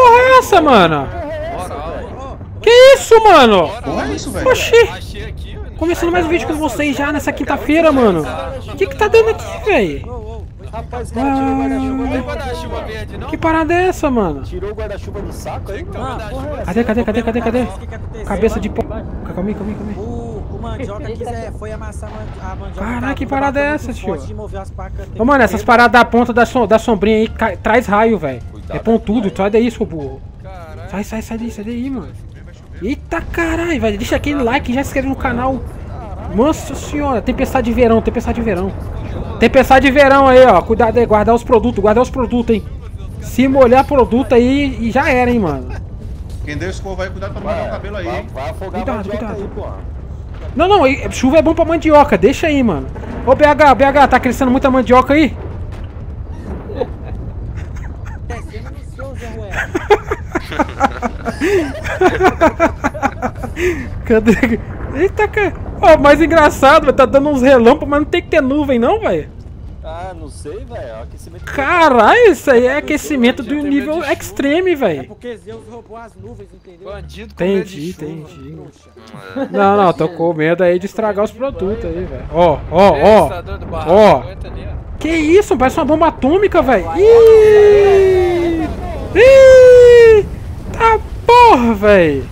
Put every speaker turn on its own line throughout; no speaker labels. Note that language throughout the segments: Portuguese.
porra é essa, mano? Que isso, mano?
Porra, é isso, velho.
Oxi! Começando mais um vídeo com vocês já nessa quinta-feira, mano. O que que tá dando aqui, velho?
Rapaz, cara tirou o guarda-chuva
Não tem
do...
guarda-chuva verde, não?
Que parada é essa, mano?
Tirou o guarda-chuva do saco aí?
Tem
mano?
guarda-chuva.
Cadê, cadê, cadê, cadê, cadê?
O que que aconteceu?
Cabeça de pó. Calma aí, calma aí, calma aí.
O, mandioca é, foi amassar a man- a mandioca.
Caraca,
tava
que parada é
batendo
essa, tio? Ô, mano, essas paradas da ponta da, som, da sombrinha aí traz raio, velho. É pontudo, sai daí, seu burro. Sai, sai, sai daí, sai daí, mano. Eita caralho, velho. Deixa aquele like e já se inscreve no canal. Nossa senhora, tempestade de verão, tempestade de verão. Tempestade de verão aí, ó. Cuidado aí, guardar os produtos, guardar os produtos, hein. Se molhar produto aí e já era, hein, mano.
Quem deu escova aí, cuidado pra molhar o cabelo aí,
vai,
hein?
vai afogar
Cuidado, cuidado.
aí, porra.
Não, não, chuva é bom pra mandioca, deixa aí, mano. Ô, BH, BH, tá crescendo muita mandioca aí?
Descendo no seu, Zé Ruela.
Cadê? Eita, cara. Ó, mais engraçado, velho, tá dando uns relâmpagos, mas não tem que ter nuvem, não, velho.
Ah, não sei, velho. é o Aquecimento.
Caralho, isso aí é aquecimento do nível extreme,
É
velho.
porque Zeus roubou as nuvens, entendeu?
Bandido com medo de
Entendi,
chuva.
entendi. Não, não, tô com medo aí de estragar os produtos aí, velho. Ó, ó, ó. Ó. Que isso? Parece uma bomba atômica, velho. Ih! Ih! Tá porra, velho.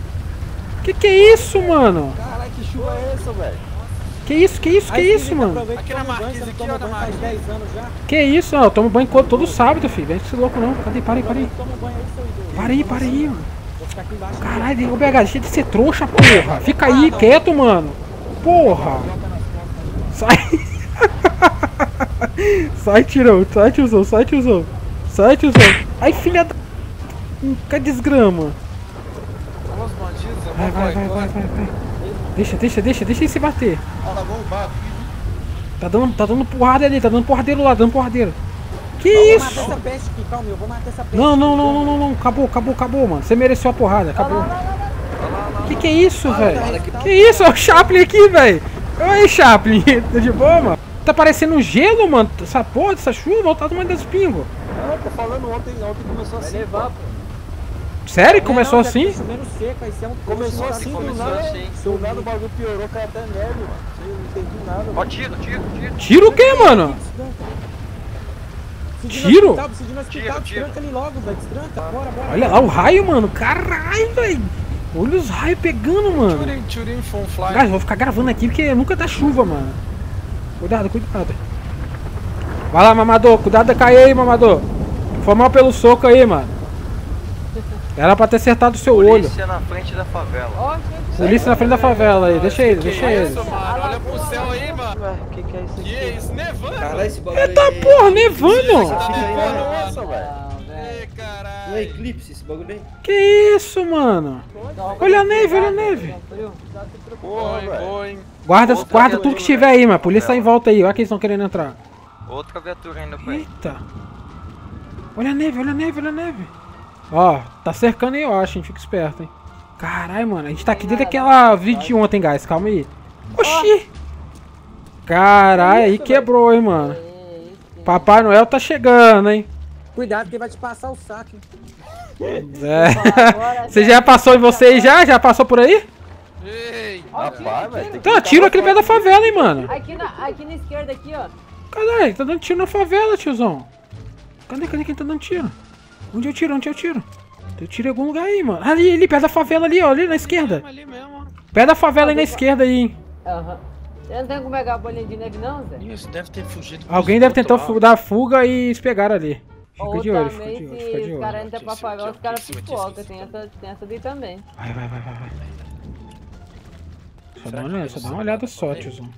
Que que é isso, mano?
Caralho, que chuva é essa, velho?
Que isso, que isso, que
Aí,
isso, mano?
Aqui na
banho,
Marquise, aqui, ó, na Marquise.
10 anos já.
Que isso? Não, eu tomo banho todo sábado, filho. Vem esse louco não. Cadê? Para aí, para aí. Para aí, para aí, mano.
Vou ficar aqui embaixo.
Caralho, ô BH, deixa de ser trouxa, porra. Fica aí, quieto, mano. Porra. Sai. sai, tirão. Sai, tiozão. Sai, tiozão. Sai, tiozão. Ai, filha da... Que desgrama.
Olha os bandidos, eu
Vai, vai, vai, vai, vai, vai. Deixa, deixa, deixa, deixa ele se bater. Tá dando, tá dando porrada ali, tá dando porradeiro lá, dando porradeiro. Que
Eu vou matar
isso?
essa peste aqui, calma, eu vou matar essa peste.
Não, não, não, não, não, não. Acabou, acabou, acabou, mano. Você mereceu a porrada, acabou. Que que é isso, velho? Que isso? Olha o Chaplin aqui, velho. Oi, Chaplin. Tá de boa, mano? Tá parecendo gelo, mano. Essa porra dessa chuva, tá tomando desse pingo.
Ah, tô falando ontem, ontem começou assim. Vai levar, pô.
Sério? Começou
não,
assim?
seco, é um
Começou
trouxa,
assim,
não
do nada.
assim.
Do nada o bagulho piorou, caiu até neve, mano. Eu não entendi nada.
Ó, tiro, tiro, tiro.
Tiro o quê, mano? Tiro?
hospital, precisa ir no hospital,
Tiro, tiro.
destranca ele logo, velho, destranca. Bora, bora.
Olha lá o raio, mano. Caralho, velho. Olha os raios pegando, mano. Guys, vou ficar gravando aqui porque nunca dá chuva, mano. Cuidado, cuidado. Vai lá, mamador. Cuidado de cair aí, mamador. Foi mal pelo soco aí, mano. Era pra ter acertado o seu olho.
Polícia na frente da favela.
Polícia na frente da favela aí. Deixa ele,
Que
deixa ele.
isso, mano? Olha pro céu aí, mano.
Ué, que, que é isso
Que
aqui?
isso, nevando.
Caralho, esse bagulho
Eita
aí.
porra, nevando.
Tá
Que porra
nevando,
é essa, velho?
Não é eclipse esse bagulho aí?
Que isso, mano? Olha a neve, olha a neve.
Porra, velho.
Guarda,
Outra
guarda tudo que estiver aí, mano. A polícia tá em volta aí. Olha que eles estão querendo entrar.
Outra viatura ainda pra ele.
Eita. Olha a neve, olha a neve, olha a neve. Ó, tá cercando aí, eu acho, hein? Fica esperto, hein? Caralho, mano. A gente tá aqui dentro daquela vídeo de ontem, guys. Calma aí. Oxi! Caralho, aí quebrou, hein, mano. Papai Noel tá chegando, hein?
Cuidado que ele vai te passar o saco. hein.
É. Você já passou em vocês já? Já passou por aí?
Ei.
Rapaz, velho. que
Então, tiro aquele pé da favela, hein, mano.
Aqui na, aqui na esquerda, aqui, ó.
Caralho, tá dando tiro na favela, tiozão. Cadê, cadê quem tá dando tiro? Onde eu tiro? Onde eu tiro? Eu tiro em algum lugar aí, mano. Ali, ali, perto da favela ali, ó. Ali na esquerda.
Ali mesmo,
Perto da favela aí na esquerda aí, hein.
Aham. Você não tem como pegar a bolinha de neve, não, Zé?
Isso, deve ter fugido. com
Alguém
os
deve tentar fu- dar fuga e eles pegaram ali. Fica
Ou
de olho, fica de olho,
se
fica de
os
olho.
caras entram pra
Aqui,
favela, os caras pipocam. Tem essa, tem essa daí também.
Vai, vai, vai, vai, vai. Só dá, uma,
eu
só dá uma olhada só, tiozão.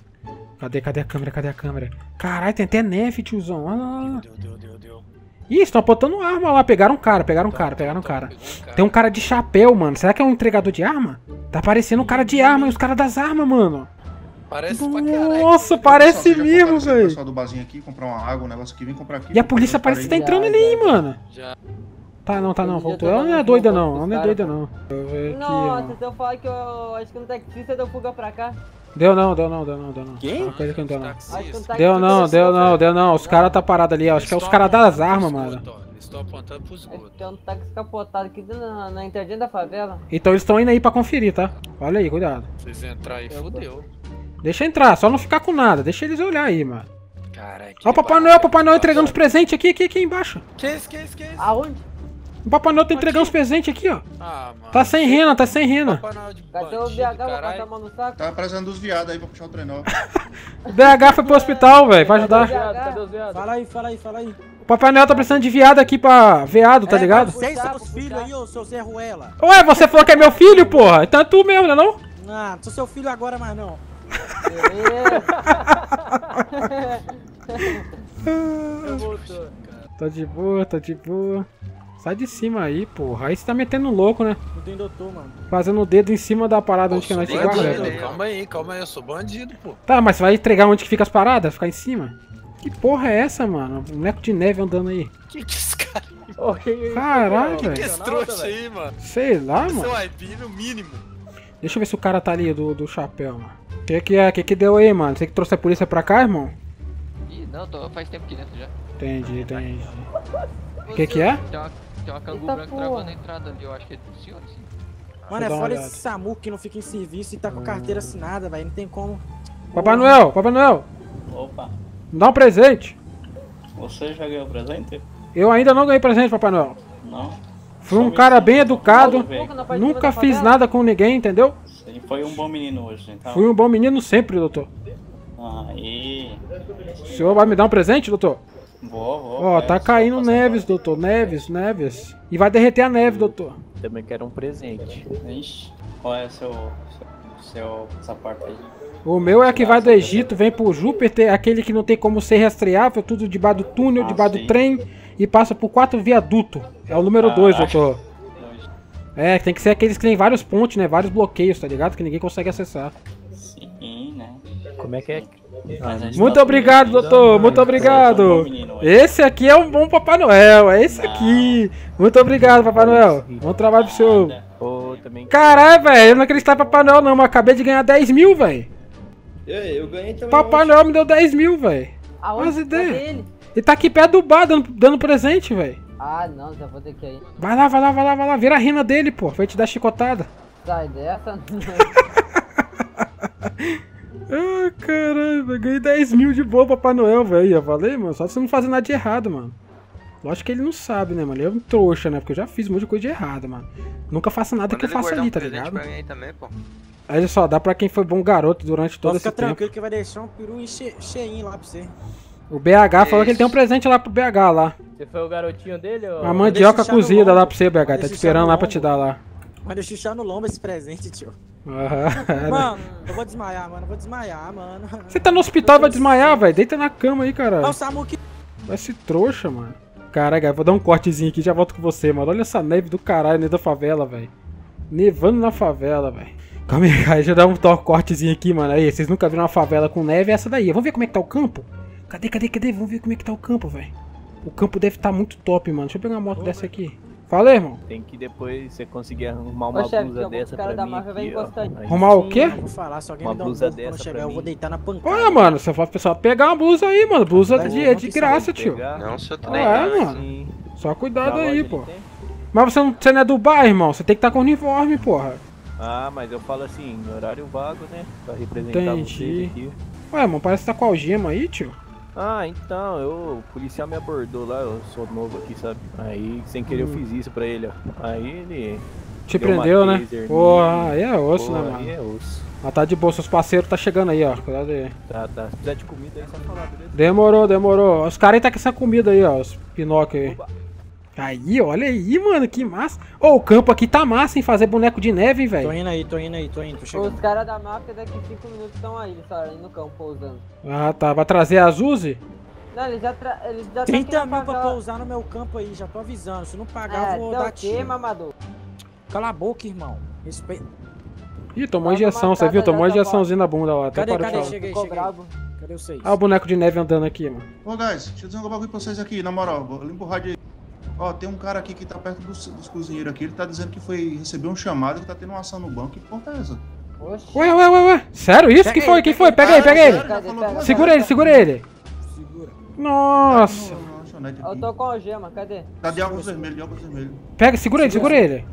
Cadê, cadê a câmera, cadê a câmera? Caralho, tem até neve, tiozão. Olha lá, olha lá.
Deu, deu, deu, deu.
Ih, estão apontando arma lá. Pegaram um cara, pegaram um cara, pegaram um cara. Tem um cara de chapéu, mano. Será que é um entregador de arma? Tá parecendo um cara de arma e os caras das armas, mano.
Parece.
Nossa, parece mesmo, velho.
pessoal do barzinho aqui, comprar uma água, um negócio aqui, vem comprar aqui.
E a polícia parece que tá entrando ali, hein, mano.
Já.
Tá, não, tá não, voltou. Ela não é doida, não. Ela não é doida, não. Deixa eu ver aqui,
Nossa, se eu falar que eu acho que um taxista deu fuga pra cá.
Deu não, deu não, deu não, deu não.
Quem?
Uma coisa que não deu não. Deu não, deu não, deu não. Os caras tá parado ali, ó. Acho que é os caras das armas, mano.
Eles estão apontando pro
Eles
esgoto.
têm um táxi capotado aqui na, na interdinha da favela.
Então eles estão indo aí pra conferir, tá? Olha aí, cuidado.
Vocês entrar aí, fodeu.
Deixa entrar, só não ficar com nada. Deixa eles olhar aí, mano.
Caralho.
Ó o Papai Noel, Papai Noel entregando os presentes aqui, aqui, aqui embaixo.
Que isso, que isso, que isso?
Aonde?
O Papai Noel tá entregando os presentes aqui, ó.
Ah, mano.
Tá sem rena, tá sem rena.
Papai Noel de
Cadê o BH? Vou passar a mão no saco?
Tá precisando dos viados aí pra puxar o trenó.
O BH foi pro hospital, velho, pra ajudar.
Cadê os viados? Fala aí, fala aí, fala aí.
O Papai Noel tá precisando de viado aqui pra veado, tá
É,
ligado?
Vocês são os filhos aí, ô seu Zé Ruela.
Ué, você falou que é meu filho, porra. Então é tu mesmo, né não?
Ah, não sou seu filho agora mais não.
Tá de boa, tá de boa. Sai de cima aí, porra. Aí você tá metendo louco, né?
Não tem doutor, mano.
Fazendo o dedo em cima da parada
Pô,
onde que nós fica
bandido,
guarda.
né?
Calma aí, calma aí, eu sou bandido, pô.
Tá, mas você vai entregar onde que fica as paradas? Ficar em cima? Que porra é essa, mano? Boneco de neve andando aí.
Que que esse cara?
Caralho,
Que
velho.
esse trouxa aí, mano?
Sei lá,
Esse é
mano.
o IP no mínimo.
Deixa eu ver se o cara tá ali do, do chapéu, mano. O que que é? O que que deu aí, mano? Você que trouxe a polícia pra cá, irmão?
Ih, não, tô faz tempo aqui dentro já.
Entendi, entendi. O que que é?
Tem uma, tem uma cangu
Eita
branca
porra.
travando a entrada ali, eu acho que é do senhor, sim.
Mano, é fora
olhada.
esse SAMU que não fica em serviço e tá com carteira assinada, velho. Não tem como.
Papai Noel, Papai Noel,
Opa,
me dá um presente.
você já ganhou presente?
Eu ainda não ganhei presente, Papai Noel.
Não?
Fui um cara bem educado. Nunca fiz nada com ninguém, entendeu?
Você foi um bom menino hoje, então.
Fui um bom menino sempre, doutor.
Aí,
O senhor vai me dar um presente, doutor?
Vou, vou.
Ó,
pega,
tá caindo neves,
agora.
doutor. Neves, neves. E vai derreter a neve, doutor.
Também quero um presente.
Ixi, qual é o seu, seu, seu passaporte aí?
O meu é que vai do Egito, vem pro Júpiter, aquele que não tem como ser rastreável, tudo debaixo do túnel,
Ah,
debaixo do
sim.
trem e passa por quatro viadutos. É o número 2,
Caraca.
doutor. É, tem que ser aqueles que tem vários pontos, né? Vários bloqueios, tá ligado? Que ninguém consegue acessar.
Né?
Como é que é?
Mas a gente
Muito
tá
obrigado, doutor. Muito
é um
obrigado. Esse aqui é um bom Papai Noel. É esse
Não.
aqui. Muito obrigado, Papai Noel. Bom trabalho pro senhor. Caralho, velho. Eu não acreditava em Papai Noel, não. Mas acabei de ganhar 10 mil, velho.
Eu ganhei também.
Papai Noel me deu 10 mil, velho. As ideias.
Ele
tá aqui perto do bar dando, dando presente, velho.
Ah, não, já vou ter que ir.
Vai lá, vai lá, vai lá, vai lá. Vira a rina dele, pô. Vai te dar chicotada.
Sai dessa.
Ah, caralho. Ganhei 10 mil de boa, Papai Noel, velho. Eu falei, mano. Só você não fazer nada de errado, mano. Lógico que ele não sabe, né, mano? Ele é um trouxa, né? Porque eu já fiz um monte de coisa de errada, mano. Nunca faço nada
Manda
que eu faça ali,
um
tá ligado?
pra mim aí também, pô.
Aí só dá pra quem foi bom garoto durante todo esse tempo.
tranquilo que vai deixar um peru che cheinho lá pra você.
O BH falou que ele tem um presente lá pro BH lá.
Você foi o garotinho dele, ô?
Uma mandioca cozida lá pra você, BH. Tá te esperando lá pra te dar lá.
Mas deixa eu chuchar no lombo esse presente, tio. Mano, eu vou desmaiar, mano. Eu vou desmaiar, mano.
Você tá no hospital e vai desmaiar, velho. Deita na cama aí,
Olha
caralho.
o Samu que.
Vai se trouxa, mano. Caraca, vou dar um cortezinho aqui e já volto com você, mano. Olha essa neve do caralho dentro da favela, velho. Nevando na favela, velho. Calma aí, cara. Deixa eu dar um cortezinho aqui, mano. Aí, vocês nunca viram uma favela com neve, é essa daí. Vamos ver como é que tá o campo? Cadê, cadê, cadê? Vamos ver como é que tá o campo, velho. O campo deve estar muito top, mano. Deixa eu pegar uma moto dessa aqui. Fala aí, irmão.
Tem que depois você conseguir arrumar uma
Ô, chefe,
blusa dessa
o cara
pra
da
mim
vai encostar. Aí
Arrumar o quê?
Eu vou falar, se alguém
Uma
me dá um
blusa dessa
chegar, eu
mim.
vou deitar na pancada.
Olha, mano. Você fala pro pessoal pegar uma blusa aí, mano. Blusa de, é de graça, tio.
Não, se eu tô
Ah,
nem
é, mano.
Sim.
Só cuidado aí, pô.
tem?
Mas você não, você não é do bar, irmão. Você tem que estar com uniforme, porra.
Ah, mas eu falo assim, horário vago, né? Pra representar
Entendi.
vocês aqui.
Ué, mano, parece que tá com algema aí, tio.
Ah, então, eu, o policial me abordou lá, eu sou novo aqui, sabe? Aí, sem querer, eu fiz isso pra ele, ó. Aí ele.
Te prendeu, né? Porra, aí é osso, né,
aí
mano?
é osso.
Mas tá de boa, seus parceiros tá chegando aí, ó. Cuidado aí.
Tá, tá. Se precisar de comida aí, só falar, beleza?
Demorou, demorou. Os caras aí tá com essa comida aí, ó. Os Pinóquio aí. Aí, olha aí, mano, que massa. Ô, o campo aqui tá massa, hein? Fazer boneco de neve, hein,
Tô
velho.
indo aí, tô indo aí, tô indo, tô chegando.
Os caras da máfia daqui 5 minutos estão aí, só aí no campo pousando.
Ah, tá. Vai trazer as Uzi?
Não, eles já, tra... eles já
30
tão
mil pra
pagar-
pousar no meu campo aí, já tô avisando. Se não pagar,
É,
eu vou dar
o
tiro.
mamador?
Cala a boca, irmão. Respeita.
Ih, tomou injeção, você viu? Tomou
tá
injeçãozinha na bunda lá. Até
Cadê,
de
cadê? Cheguei,
Ficou
cheguei.
brabo.
Cadê vocês?
Ah, o boneco de neve andando aqui, mano.
Ô, guys, deixa eu dizer um bagulho pra vocês aqui, na moral. vou- Limpa o rádio aí. Ó, tem um cara aqui que tá perto dos, dos cozinheiros aqui. Ele tá dizendo que foi receber um chamado que tá tendo uma ação no banco. Que porra é essa?
Oxi.
Ué, ué, ué, ué. Sério isso?
Pega
Que foi? Quem
pega
foi? Pega aí,
Ah,
pega
sério?
ele.
Cadê? Pega.
duas
Segura ele, segura ele.
Segura.
Nossa.
Eu tô com algema, cadê?
Tá de óculos vermelho, de óculos vermelho.
Pega, segura ele, segura ele.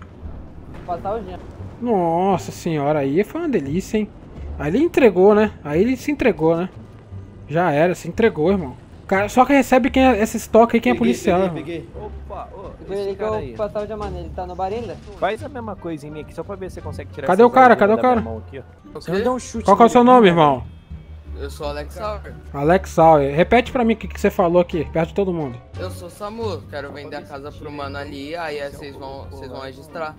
Vou passar algema.
Nossa senhora, aí foi uma delícia, hein? Aí ele entregou, né? Aí ele se entregou, né? Já era, se entregou, irmão. Cara, só que recebe quem é, esse estoque aí quem é
Peguei,
policial,
peguei, peguei.
Opa, ô,
Ele
esse
que eu
aí.
passar algema nele, tá no bar ainda?
Faz a mesma coisa em mim aqui, só pra ver se você consegue tirar
Cadê o cara? Cadê o cara?
aqui, ó.
Você não deu um chute.
Qual que é o seu nome, irmão?
Eu sou Alex Sauer.
Alex Sauer. Repete pra mim o que, que você falou aqui, perto de todo mundo.
Eu sou Samu, quero vender a casa pro mano ali, aí vocês vão, vocês vão registrar.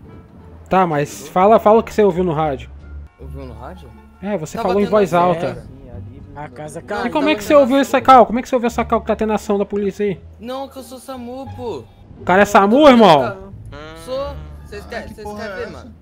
Tá, mas fala, fala o que você ouviu no rádio.
Ouviu no rádio?
É, você
Tava
falou em voz alta.
A casa
E
caiu.
como é que você ouviu essa cal? Como é que você ouviu essa cal que tá tendo ação da polícia aí?
Não, que eu sou Samu, pô.
O cara é SAMU, irmão?
Sou. Vocês querem, querem
é
ver, mano?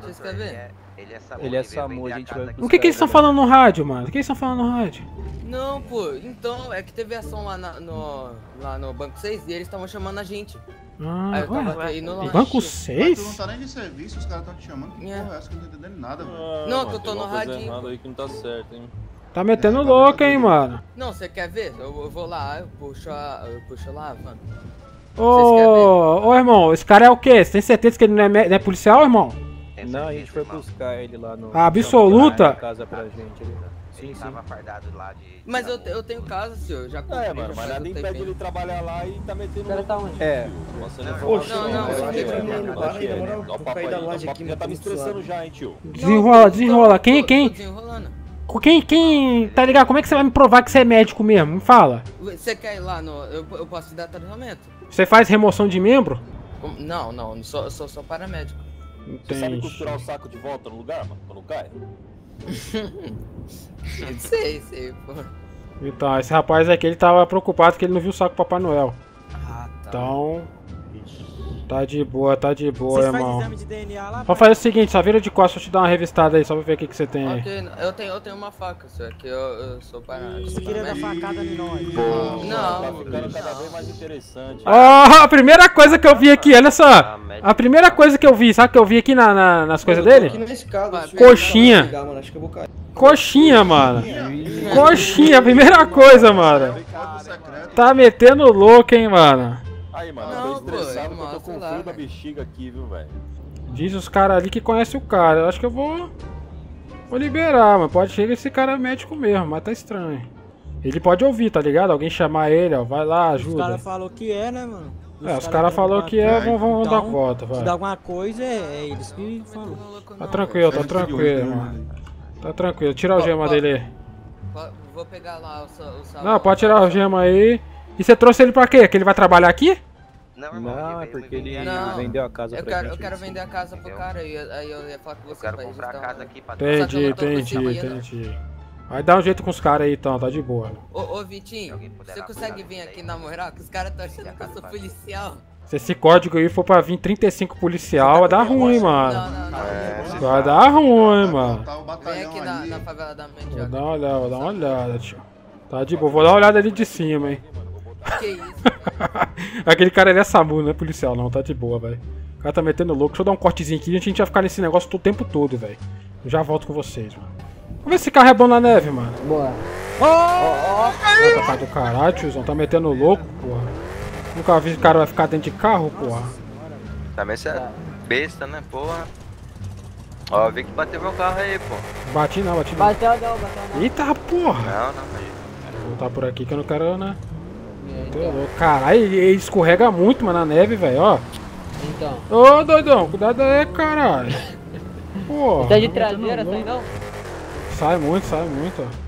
Vocês querem ver?
é, ele é SAMU.
Ele é SAMU, a gente vai-
aqui.
O que, que eles estão falando no rádio, mano? O que eles estão falando no rádio?
Não, pô, então, é que teve ação lá, na- no, lá no Banco 6 e eles estavam chamando a gente.
Ah,
Aí eu tava
ué.
no
Banco
lanche.
Mas tu
6?
não tá nem de serviço, os caras tão te chamando. Que
É.
porra é essa que eu não tô entendendo nada, velho?
Não, que eu tô no radinho.
aí que não tá certo, hein?
Tá metendo louco, hein, mano?
Não, você quer ver? Eu, eu vou lá, eu puxo, a, eu puxo lá, mano.
Ô, ô, irmão, esse cara é o quê? Você tem certeza que ele não é, não é policial, irmão?
Não, a gente foi
irmão?
buscar ele lá no.
A absoluta?
casa pra gente ali.
Ele
Sim, sim.
tava fardado lá de...
Mas eu, eu tenho casa, senhor, já comprei.
É, mano, mas nada impede ele trabalhar lá e tá metendo
O cara tá onde?
É,
Você
Não,
não
Oxe,
não, não,
eu
só
acho
tem
que é,
pra mim,
eu
no
acho
bar
que
aí, na
é.
moral,
Ó, o
vou
papo
cair
aí,
da
ó, o
loja
papo
aqui,
já tá me estressando já, hein, tio.
Desenrola, desenrola. Quem, quem. Quem, quem, tá ligado? Como é que você vai me provar que você é médico mesmo? Me fala.
Você quer ir lá no. Eu, eu posso te dar tratamento?
Você faz remoção de membro?
Não, não, não sou, sou só paramédico.
Você sabe
Entendi.
costurar o saco de volta no lugar, mano? Quando cai?
sei, sei, pô.
Então, esse rapaz aqui, ele tava preocupado que ele não viu o saco do Papai Noel.
Ah, tá.
Então, tá de boa, tá de boa,
Vocês
irmão.
exame de DNA lá?
Vamos fazer o seguinte, só vira de costas, deixa eu te dar uma revistada aí, só pra ver o que, que você tem aí.
Ok, eu tenho, eu tenho uma faca, senhor, que eu, eu sou paramédico.
Você queria dar facada em nós.
Não,
Tá ficando cada
não.
vez mais interessante.
Ó, a primeira coisa que eu vi aqui, olha só. A primeira coisa que eu vi, sabe o que eu vi aqui na, na- nas coisas dele? Coxinha.
pegar, mano, acho que eu vou cair.
Coxinha, mano. Coxinha, a primeira coisa, mano. Tá metendo louco, hein, mano.
Aí, mano,
Não,
eu tô
pô,
estressado porque eu tô com
lá,
frio da bexiga aqui, viu, velho?
Diz os caras ali que conhecem o cara. Eu acho que eu vou. Vou liberar, mas pode ser que esse cara é médico mesmo, mas tá estranho. Ele pode ouvir, tá ligado? Alguém chamar ele, ó. Vai lá,
Os
ajuda.
caras falaram que é, né, mano?
É, os caras falaram que é, vamos, vamos dar
Então,
conta,
Se
vai.
dá alguma coisa, é, é eles que
louco,
Tá tranquilo, tá tranquilo,
olho,
mano.
né?
Tá tranquilo. Tira a algema
ó.
dele aí.
Vou- pegar lá o, o.
Não, pode tirar a algema aí. E você trouxe ele pra quê? Que ele vai trabalhar aqui?
Não, irmão,
Não, é porque ele
Não.
vendeu a casa
Eu
pra
quero,
gente.
eu quero vender a casa pro cara e aí eu ia falar com
Eu
você
quero
pra
comprar a casa
um-
aqui pra
Entendi,
eu não
entendi, entendi. Vai dar um jeito com os caras aí então, tá de boa.
Ô, ô Vitinho, você consegue vir aqui
aí.
na moral? Que os caras estão achando que eu sou policial.
Se esse código aí for pra vir 35 policial, vai dar ruim,
Não,
mano.
não, não.
É,
Vai dar ruim, mano.
Vem aqui na,
aí.
na favela da
Vou
Mandioca.
dar uma olhada, vou dar uma olhada, tio. Tá de boa, vou dar uma olhada ali de cima, hein.
Que isso?
Aquele cara ali é SAMU, não é policial não, tá de boa, velho. O cara tá metendo louco. Deixa eu dar um cortezinho aqui, a gente vai ficar nesse negócio todo o tempo todo, velho. Eu Já volto com vocês, mano. Vamos ver se esse carro é bom na neve, mano.
Boa.
Vai pra cá do caralho, tiozão. Tá metendo louco, porra. Nunca vi que o cara vai ficar dentro de carro, porra.
Também você é besta, né, porra? Ó, vê que bateu meu carro aí, pô.
Bati não, bati não.
Bateu não, bateu não.
Eita, porra.
Não, não.
Vou voltar por aqui que eu não quero, né? Louco. Caralho, ele, escorrega muito, mano, na neve, velho, ó.
Então.
Ô, doidão, cuidado aí, caralho. Porra.
Tá de
tá
traseira, sai não?
Sai muito, sai muito, ó.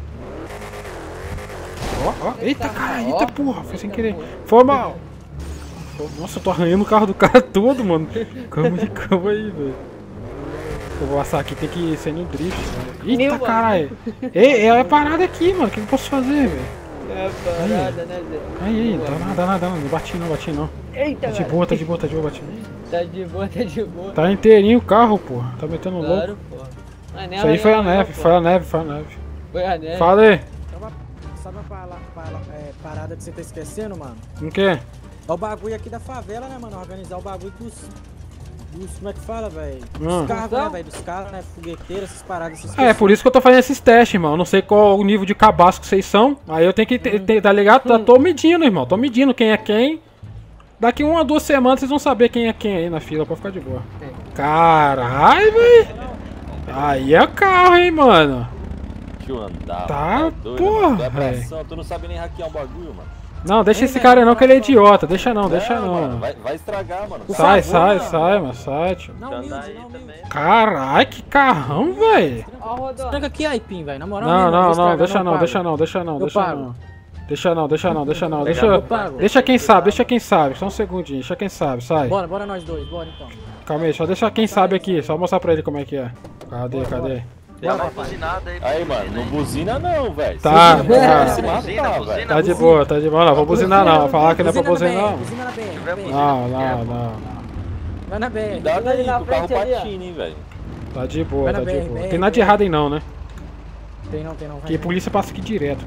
Ó, ó. Eita, cara, eita, porra. Foi sem querer. Foi mal. Nossa, eu tô arranhando o carro do cara todo, mano. Calma aí, calma aí, velho. Eu vou assar aqui, tem que ser no drift. Velho. Eita, caralho. Ei, é a parada aqui, mano. O que eu posso fazer, velho?
É parada, né, Zé?
Aí, aí, dá nada, nada, não. Não bati não, bati não.
Eita,
Tá de boa, tá de boa, tá de boa, bati.
Tá de boa, tá de boa.
Tá inteirinho o carro, porra. Tá metendo louco.
Claro, pô. Mas nem
Isso aí foi a neve, foi a neve, foi a neve.
Foi a neve.
Fala aí.
Sabe, a- sabe a é, parada que você tá esquecendo, mano?
O quê?
É o bagulho aqui da favela, né, mano? Organizar o bagulho pros, dos. Como é que fala, velho?
Hum.
Dos carros, né, velho? Dos carros, né? Fogueteira, essas paradas, essas
É, por isso que eu tô fazendo esses testes, irmão. Eu não sei qual o nível de cabaço que vocês são. Aí eu tenho que, ter- tá ligado? Eu tô medindo, irmão. Tô medindo quem é quem. Daqui uma, duas semanas vocês vão saber quem é quem aí na fila pra ficar de boa. Caralho, velho. Aí é carro, hein, mano.
Deixa eu andar.
Tá,
mano, doido,
porra,
mano. Tu é tu não sabe nem hackear um bagulho, mano.
Não, deixa esse cara não, que ele é idiota. Deixa não, deixa não.
mano. Vai, vai estragar, mano.
Sai,
favor,
sai,
mano.
sai, mano. Sai, tio.
Não, humilde, não, humilde.
Que carrão, velho.
Tranca aqui, Aipim, velho. Na moral,
Não,
mesmo,
não, não, deixa não, deixa não, deixa não,
Eu
deixa
pago.
não. Deixa não, deixa não, deixa não, deixa. Deixa quem sabe, deixa quem sabe, só um segundinho, deixa quem sabe, sai.
Bora, bora nós dois, bora então.
Calma aí, só deixa quem sabe aqui, só mostrar pra ele como é que é. Cadê, cadê?
Dá uma buzinada aí.
Aí, mano, não buzina não, velho.
Tá, tá.
Buzina, buzina.
Tá de boa, tá de boa, não, vou buzinar não, vou falar que não é pra
Buzina na
buzinar não.
Buzina na
buzina.
Não, não, não.
Vai na BR.
Cuidado aí, o carro patina, hein, velho.
Tá de boa, tá de boa. Tem nada de errado aí não, né?
Tem não, tem não.
Porque a polícia passa aqui direto.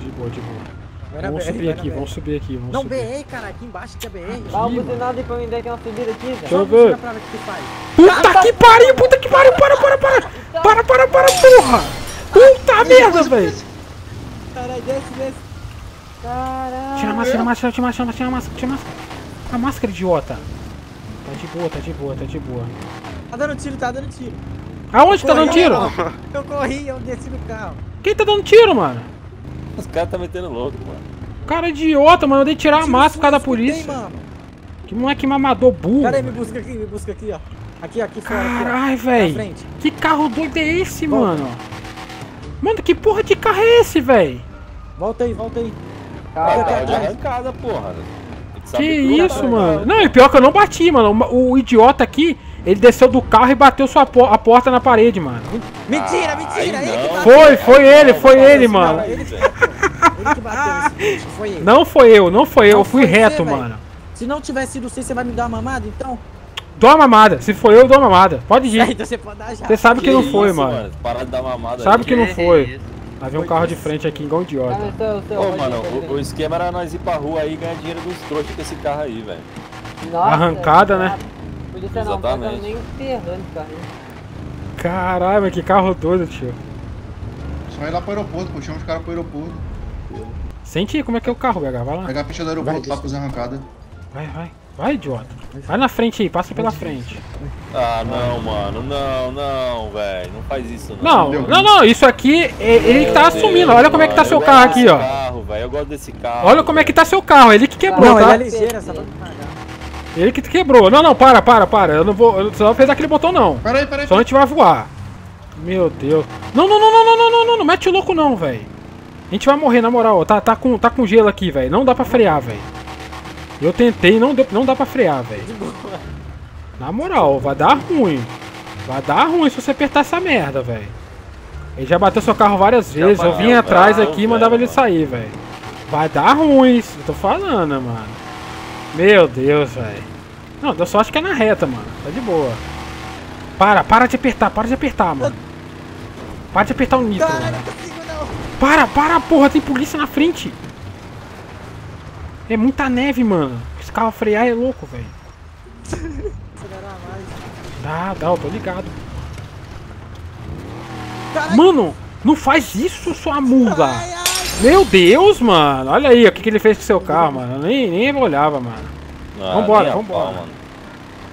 De boa, de boa.
Vai
Vamos
BR,
subir aqui,
BR.
vamos subir aqui, vamos
Não,
subir.
BR, cara, aqui embaixo que é BR.
Dá uma buzinada aí pra mim dar aqui uma subida aqui,
Deixa
Zé.
eu ver.
que que.
Puta que pariu, puta que pariu, para, para, para! Para, para, para, porra! Puta merda, velho!
Caralho, desce, desce. Caralho.
Tira a máscara, tira a máscara, tira a máscara, tira a máscara, tira a máscara. A máscara, idiota. Tá de boa, tá de boa, tá de boa.
Tá dando tiro, tá dando tiro.
Aonde tá dando tiro?
Eu corri, eu desci no carro.
Quem tá dando tiro, mano?
Os caras tá metendo louco, mano.
Cara idiota, mano. Eu dei tirar a máscara por causa da polícia.
mano.
Que moleque mamador burro.
Cara aí, me busca aqui, me busca aqui, ó. Aqui, aqui fora.
Caralho, velho. Que carro doido é esse,
Volta.
mano? Mano, que porra de carro é esse, velho?
Volta aí, volta aí.
Carro de
atrás.
arrancada, porra.
Que isso,
né?
mano? Não, e pior que eu não bati, mano. O, o idiota aqui, ele desceu do carro e bateu sua po- a porta na parede, mano.
Mentira, mentira. Ele que
não.
bateu.
Foi, foi ele, foi
Não,
ele, mano.
não,
Ele,
velho.
ele que bateu nesse bicho, foi ele.
Não foi eu, não foi eu. Eu
Não
fui
foi
reto,
você,
mano.
Se não tivesse sido você, você vai me dar uma mamada, então?
Dou uma mamada. Se foi eu, eu dou uma mamada. Pode ir.
Então você pode dar já.
Você sabe que, não foi,
isso,
mano.
Parar de dar mamada
Sabe
aí.
que não foi. Havia um carro de frente aqui, igual um idiota.
Cara, seu, seu,
Ô, mano, o, o esquema era nós ir pra rua aí e ganhar dinheiro dos trouxas com esse carro aí, velho.
Arrancada, né?
Polícia não, tá
Exatamente.
nem ferrando, cara.
Caralho, mas que carro doido, tio.
Só ir lá pro aeroporto, pô. Chama os caras pro aeroporto.
Sente aí como é que é o carro, BH. Vai lá.
Pegar a ficha do aeroporto lá pros arrancada.
Vai, vai. Vai, idiota. Vai na frente aí, passa pela frente.
Ah, não, mano, não, não, velho. Não faz isso, não.
Não, não, não, isso aqui, é ele que tá assumindo. Olha como é que tá
Mano,
seu
eu
carro aqui, ó.
Carro. Eu gosto desse carro.
Olha como é que tá seu carro, ele que quebrou,
Não, ele
tá?
é pra me pagar.
Ele que quebrou. Não, não, para, para, para. Eu não vou. Eu, você não fez aquele botão, não.
Peraí, peraí.
Só a gente vai voar. Meu Deus. Não, não, não, não, não, não, não, não. Não mete o louco, não, velho. A gente vai morrer, na moral. Tá, tá, com, tá com gelo aqui, velho. Não dá pra frear, velho. Eu tentei, não, deu, não dá pra frear, velho. Na moral, vai dar ruim. Vai dar ruim se você apertar essa merda, velho. Ele já bateu seu carro várias vezes. Eu vinha atrás aqui e mandava ele sair, velho. Vai dar ruim, eu tô falando, mano. Meu Deus, velho. Não, deu sorte que é na reta, mano. Tá de boa. Para, para de apertar, para de apertar, mano. Para de apertar o nitro,
Caralho,
mano.
não consigo não.
Para, para, porra, tem polícia na frente. É muita neve, mano. Esse carro frear é louco, velho. Dá, dá, eu tô ligado. Mano, não faz isso, sua mula. Meu Deus, mano. Olha aí o que, que ele fez com seu carro, mano. Eu nem, nem olhava, mano.
Ah,
Vambora, vambora.
pau, mano.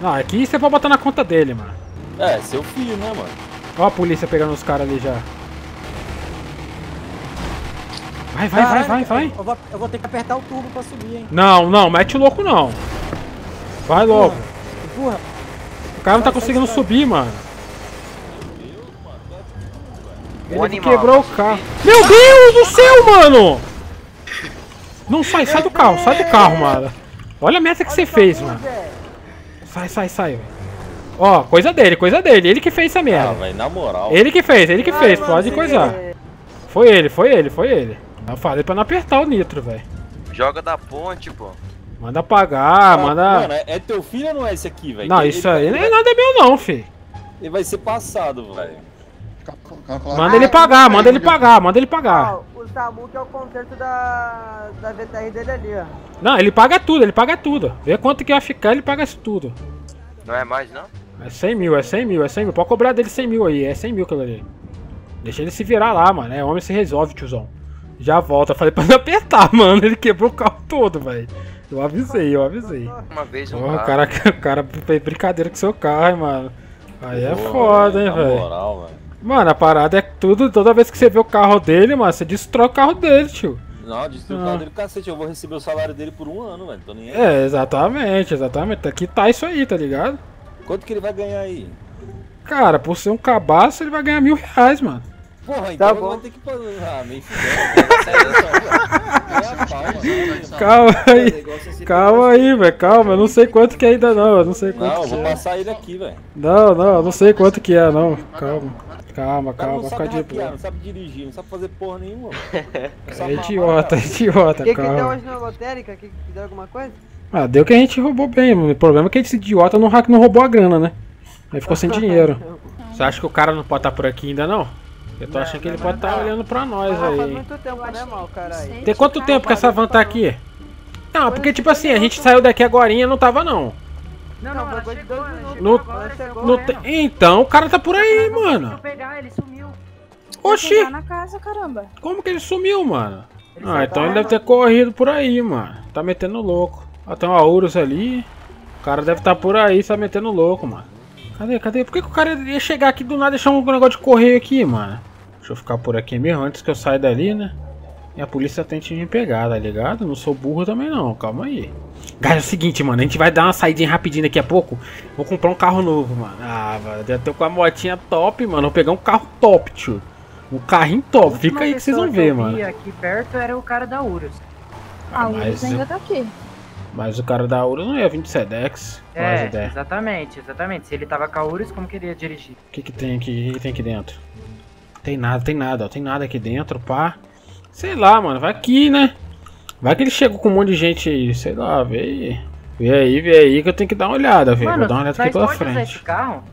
Não, aqui você pode botar na conta dele, mano.
É, seu filho, né, mano?
Ó a polícia pegando os caras ali já. Vai, vai, vai,
Caralho,
vai, vai.
Eu vou, eu vou ter que apertar o turbo pra subir, hein.
Não, não, mete o louco não. Vai logo.
Empurra.
O cara não tá
Vai,
conseguindo
vai,
subir, mano. Ele
animal,
quebrou o carro. Meu Deus do céu, mano! Não sai, sai do carro, sai do carro, mano. Olha a meta que você fez, mano. Sai, sai, sai, velho. Ó, coisa dele, coisa dele. Ele que fez essa
Ah,
merda.
velho, na moral.
Ele que fez, ele que
Ai,
fez,
mano,
pode coisar. Foi ele, foi ele, foi ele. Eu falei pra não apertar o nitro, velho.
Joga da ponte, pô.
Manda apagar,
Ah,
manda.
Mano, é, teu filho ou não é esse aqui, velho?
Não,
Ele-
isso
ele
aí
vai-
não é nada meu não, fi.
Ele vai ser passado, velho.
Manda ele pagar, manda ele pagar, manda ele pagar.
o Samu que é o conserto da, da VTR dele ali, ó.
Não, ele paga tudo, ele paga tudo. Vê quanto que vai ficar, ele paga isso tudo.
Não é mais, não?
É 100 mil, é 100 mil, é 100 mil. Pode cobrar dele 100 mil aí, é 100 mil aquilo ali. Deixa ele se virar lá, mano. É homem se resolve, tiozão. Já volta. Falei pra não apertar, mano. Ele quebrou o carro todo, velho. Eu avisei, eu avisei.
Uma vez um
Porra, o cara, o cara fez brincadeira com seu carro, hein, mano. Aí é
Pô,
foda, hein,
na
velho.
moral, velho.
Mano, a parada é tudo. Toda vez que você vê o carro dele, mano, você destrói o carro dele, tio.
Não, destruiu o
Ah.
carro dele, cacete. Eu vou receber o salário dele por um ano, velho. Tô nem aí.
É, exatamente, exatamente. Aqui tá isso aí, tá ligado?
Quanto que ele vai ganhar aí?
Cara, por ser um cabaço, ele vai ganhar mil reais, mano.
Porra, então
bom.
vai ter que fazer. Ah, pau, mano.
Calma aí.
é
Calma aí, velho, calma. Eu não sei quanto que é ainda não. Eu não sei quanto
Não, eu vou
é.
passar ele aqui, velho.
Não, não, eu não sei quanto que é, não. Calma. Calma, calma,
não
fica
sabe
de boa.
não sabe dirigir, não sabe fazer porra nenhuma.
É
mamar,
idiota, é
cara.
idiota,
O que que deu
calma.
hoje na lotérica? Que que deu alguma coisa?
Ah, deu que a gente roubou bem, mano. O problema é que esse idiota não, hack- não roubou a grana, né? Aí ficou sem dinheiro. Você acha que o cara não pode estar por aqui ainda não? Eu tô achando que ele pode estar olhando pra nós
Ah, faz
aí.
muito tempo, né, mal, caralho?
Tem quanto tempo que essa van tá aqui? Não, porque tipo assim, a gente saiu daqui agora e não tava não.
Não, não, minutos.
No-
Ela chegou,
No
né?
te- Então, o cara tá por aí, mano.
pegar, ele sumiu.
Oxi,
na casa, caramba.
como que ele sumiu, mano?
Ele
Ah, então
tá-
ele deve ter corrido por aí, mano. Tá metendo louco. Ó, tem uma Urus ali. O cara deve estar por aí, tá metendo louco, mano. Cadê, cadê? Por que, que o cara ia chegar aqui do nada e deixar um negócio de correio aqui, mano? Deixa eu ficar por aqui mesmo antes que eu saia dali, né? E a polícia tente me pegar, tá ligado? Não sou burro também não, calma aí. Galera, é o seguinte, mano, a gente vai dar uma saidinha rapidinho daqui a pouco. Vou comprar um carro novo, mano. Ah, mano, eu tô com a motinha top, mano. Vou pegar um carro top, tio. Um carrinho top. Fica aí que vocês vão ver, mano.
aqui perto era o cara da Urus.
Ah,
A
mas-
Urus ainda tá aqui.
Mas o cara da Urus não ia vir de Sedex. Faz ideia.
exatamente, exatamente. Se ele tava com a Urus, como que ele ia dirigir?
O que, que tem aqui? O que, que tem aqui dentro? Tem nada, tem nada, ó. Tem nada aqui dentro, pá. Sei lá, mano. Vai aqui, né? Vai que ele chegou com um monte de gente aí. Sei lá, vê aí. Vê aí, vê aí que eu tenho que dar uma olhada, velho. Vou dar uma olhada aqui pela frente.
carro?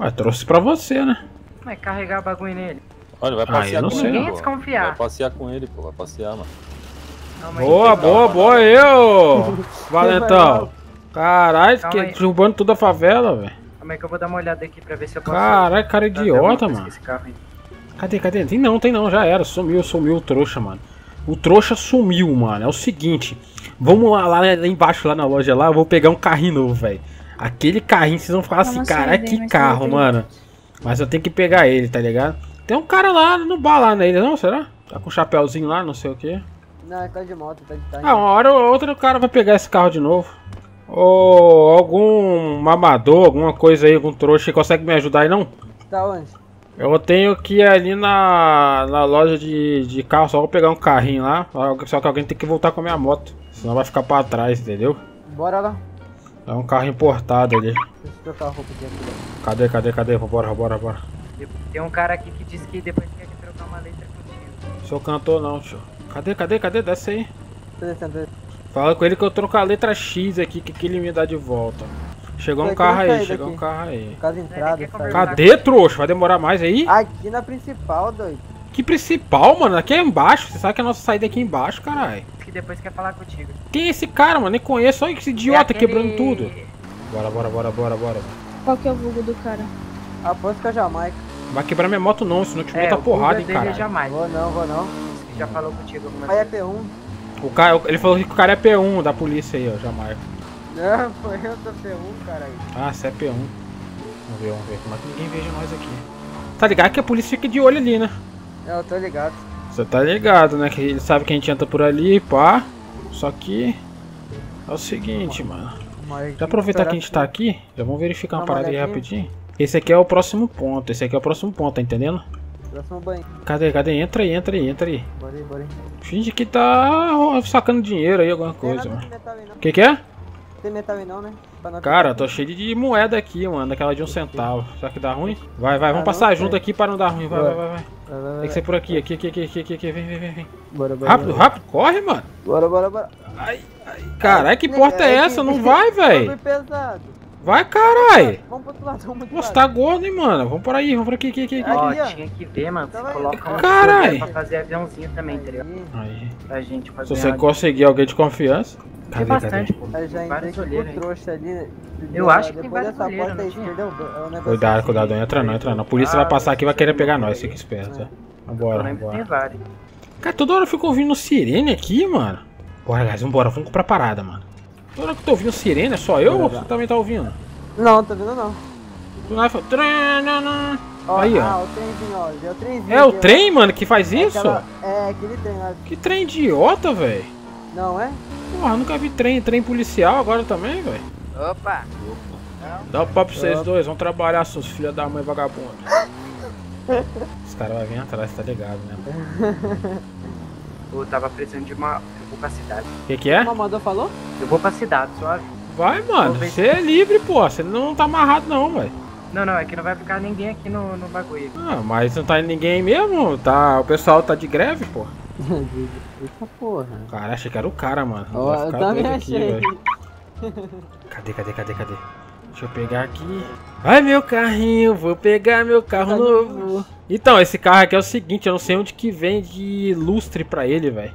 Ué, trouxe pra você, né?
Vai carregar bagulho nele.
Olha, vai
Ah,
passear
não
com
sei,
ele.
não.
pô.
desconfiar.
Vai passear com ele, pô. Vai passear, mano.
Boa, boa, boa, eu! Valentão! Caralho, que derrubando toda a favela, velho.
Como é que eu vou dar uma olhada aqui pra ver se eu posso...
Caralho, cara idiota, mano.
esse?
Cadê, cadê? Tem não, tem não, já era. Sumiu, sumiu o trouxa, mano. O trouxa sumiu, mano. É o seguinte. Vamos lá, lá, lá embaixo, lá na loja lá, eu vou pegar um carrinho novo, velho. Aquele carrinho, vocês vão falar assim, caralho, que
mas
carro, mano. Mas eu tenho que pegar ele, tá ligado? Tem um cara lá no bar lá nele, não? Será? Tá com um chapéuzinho lá, não sei o que.
Não, ele tá de moto, tá de tarde.
Ah, uma hora ou outra o cara vai pegar esse carro de novo. Ou algum mamador, alguma coisa aí, algum trouxa, consegue me ajudar aí não?
Tá onde?
Eu tenho que ir ali na, na loja de, de carro, só vou pegar um carrinho lá. Só que alguém tem que voltar com a minha moto. Senão vai ficar pra trás, entendeu?
Bora lá.
É um carro importado ali.
Deixa eu trocar a roupa aqui.
Cadê, cadê, cadê? Vambora, vambora, vambora.
Tem um cara aqui que disse que depois quer trocar uma letra contigo.
Sou cantor não, tio. Cadê, cadê, cadê? Desce aí.
Tô descendo, tô descendo.
Fala com ele que eu troco a letra X aqui, que, que ele me dá de volta. Chegou um carro aí, chegou um carro aí.
Entrada.
Cadê, trouxa? Vai demorar mais aí?
Aqui na principal, doido.
Que principal, mano? Aqui é embaixo. Você sabe que a nossa saída é aqui embaixo, caralho.
Que depois quer falar contigo.
Quem é esse cara, mano? Nem conheço. Olha esse idiota
É aquele-
quebrando tudo. Bora, bora, bora, bora, bora.
Qual que é o vulgo do cara?
Aposto que é Jamaica.
Vai quebrar minha moto não, senão eu te
É,
meto a porrada, hein,
é
cara.
jamais.
Vou não, vou não.
Já falou contigo algumas
Aí é
vezes.
P1.
O cara, ele falou que o cara é P1 da polícia aí, ó, Jamaica.
Não, foi eu do P1, caralho.
Ah, você é P1. Vamos ver, vamos ver. Como é que ninguém veja nós aqui. Tá ligado que a polícia fica de olho ali, né?
Eu tô ligado.
Você tá ligado, né? Que ele sabe que a gente entra por ali, pá. Só que. É o seguinte, mano. Já aproveitar que a gente tá aqui, já vamos verificar uma parada aí rapidinho. Esse aqui é o próximo ponto, esse aqui é o próximo ponto, tá entendendo?
Próximo banho.
Cadê, cadê? Entra aí, entra aí, entra aí.
Bora aí, bora aí.
Finge que tá sacando dinheiro aí, alguma coisa, mano. O que que é?
Tem metal aí não, né?
Cara,
ficar-
tô cheio de moeda aqui, mano, daquela de um centavo. Será que dá ruim? Vai, vai,
Ah,
vamos
não,
passar
sei.
junto aqui para não dar ruim. Vai, vai, vai, vai. Tem que ser por aqui, aqui, aqui, aqui, aqui, aqui, aqui. Vem, vem, vem, vem.
Bora, bora.
Rápido,
bora.
rápido, corre, mano.
Bora, bora, bora.
Caralho, que porta é essa? Não vai, velho. Vai, caralho.
Vamos pro outro lado, vamos pro
você tá gordo, hein, mano. Vamos por aí, vamos por aqui, aqui, aqui. aqui.
Ó,
Aqui, ó.
tinha que ver, mano. Você
Tava aí.
coloca uma
Caralho.
folha pra fazer aviãozinho também, entendeu?
Aí.
Aí.
Pra gente
Se
fazer
você
uma-
conseguir alguém de confiança. Cadê,
bastante, pô.
Eu já entrei com o trouxa ali.
Eu acho que tem
porta à
não tinha?
é é negócio
Cuidado,
assim.
cuidado, não entra não, entra não. A polícia vai passar aqui e vai querer pegar nós, fica esperto. tá? Vambora,
que tem
vambora.
vários.
Cara, toda hora eu fico ouvindo sirene aqui, mano. Bora, guys, vambora, vamos comprar parada, mano. Toda hora que eu tô ouvindo sirene, é só eu ou você também tá ouvindo?
Não, tá vendo não.
Do nada "Tranana".
Ó,
Aí,
Ah,
ó.
o trenzinho, ó. É o trenzinho.
É o trem, mano, que faz
É
isso?
aquela- É, aquele trem lá.
Que trem idiota, velho.
Não é?
Porra, nunca vi trem, trem policial agora também, velho.
Opa!
Dá o papo pra vocês dois, vão trabalhar, seus filhos da mãe vagabundo. Os caras vão vir atrás, tá ligado, né?
Eu tava precisando de uma. Eu vou pra cidade.
O que que é?
O Mamador falou?
Eu vou pra cidade, suave.
Vai, mano, você é livre, pô. Você não tá amarrado não, velho.
Não, não, é que não vai ficar ninguém aqui no, no bagulho.
Ah, mas não tá ninguém mesmo? Tá, o pessoal tá de greve, pô.
Eita porra.
Cara, achei que era o cara, mano.
Ó, eu também
aqui,
achei.
velho. Cadê, cadê, cadê, cadê? Deixa eu pegar aqui. Vai meu carrinho, vou pegar meu carro novo. Então, esse carro aqui é o seguinte, eu não sei onde que vende lustre pra ele, velho.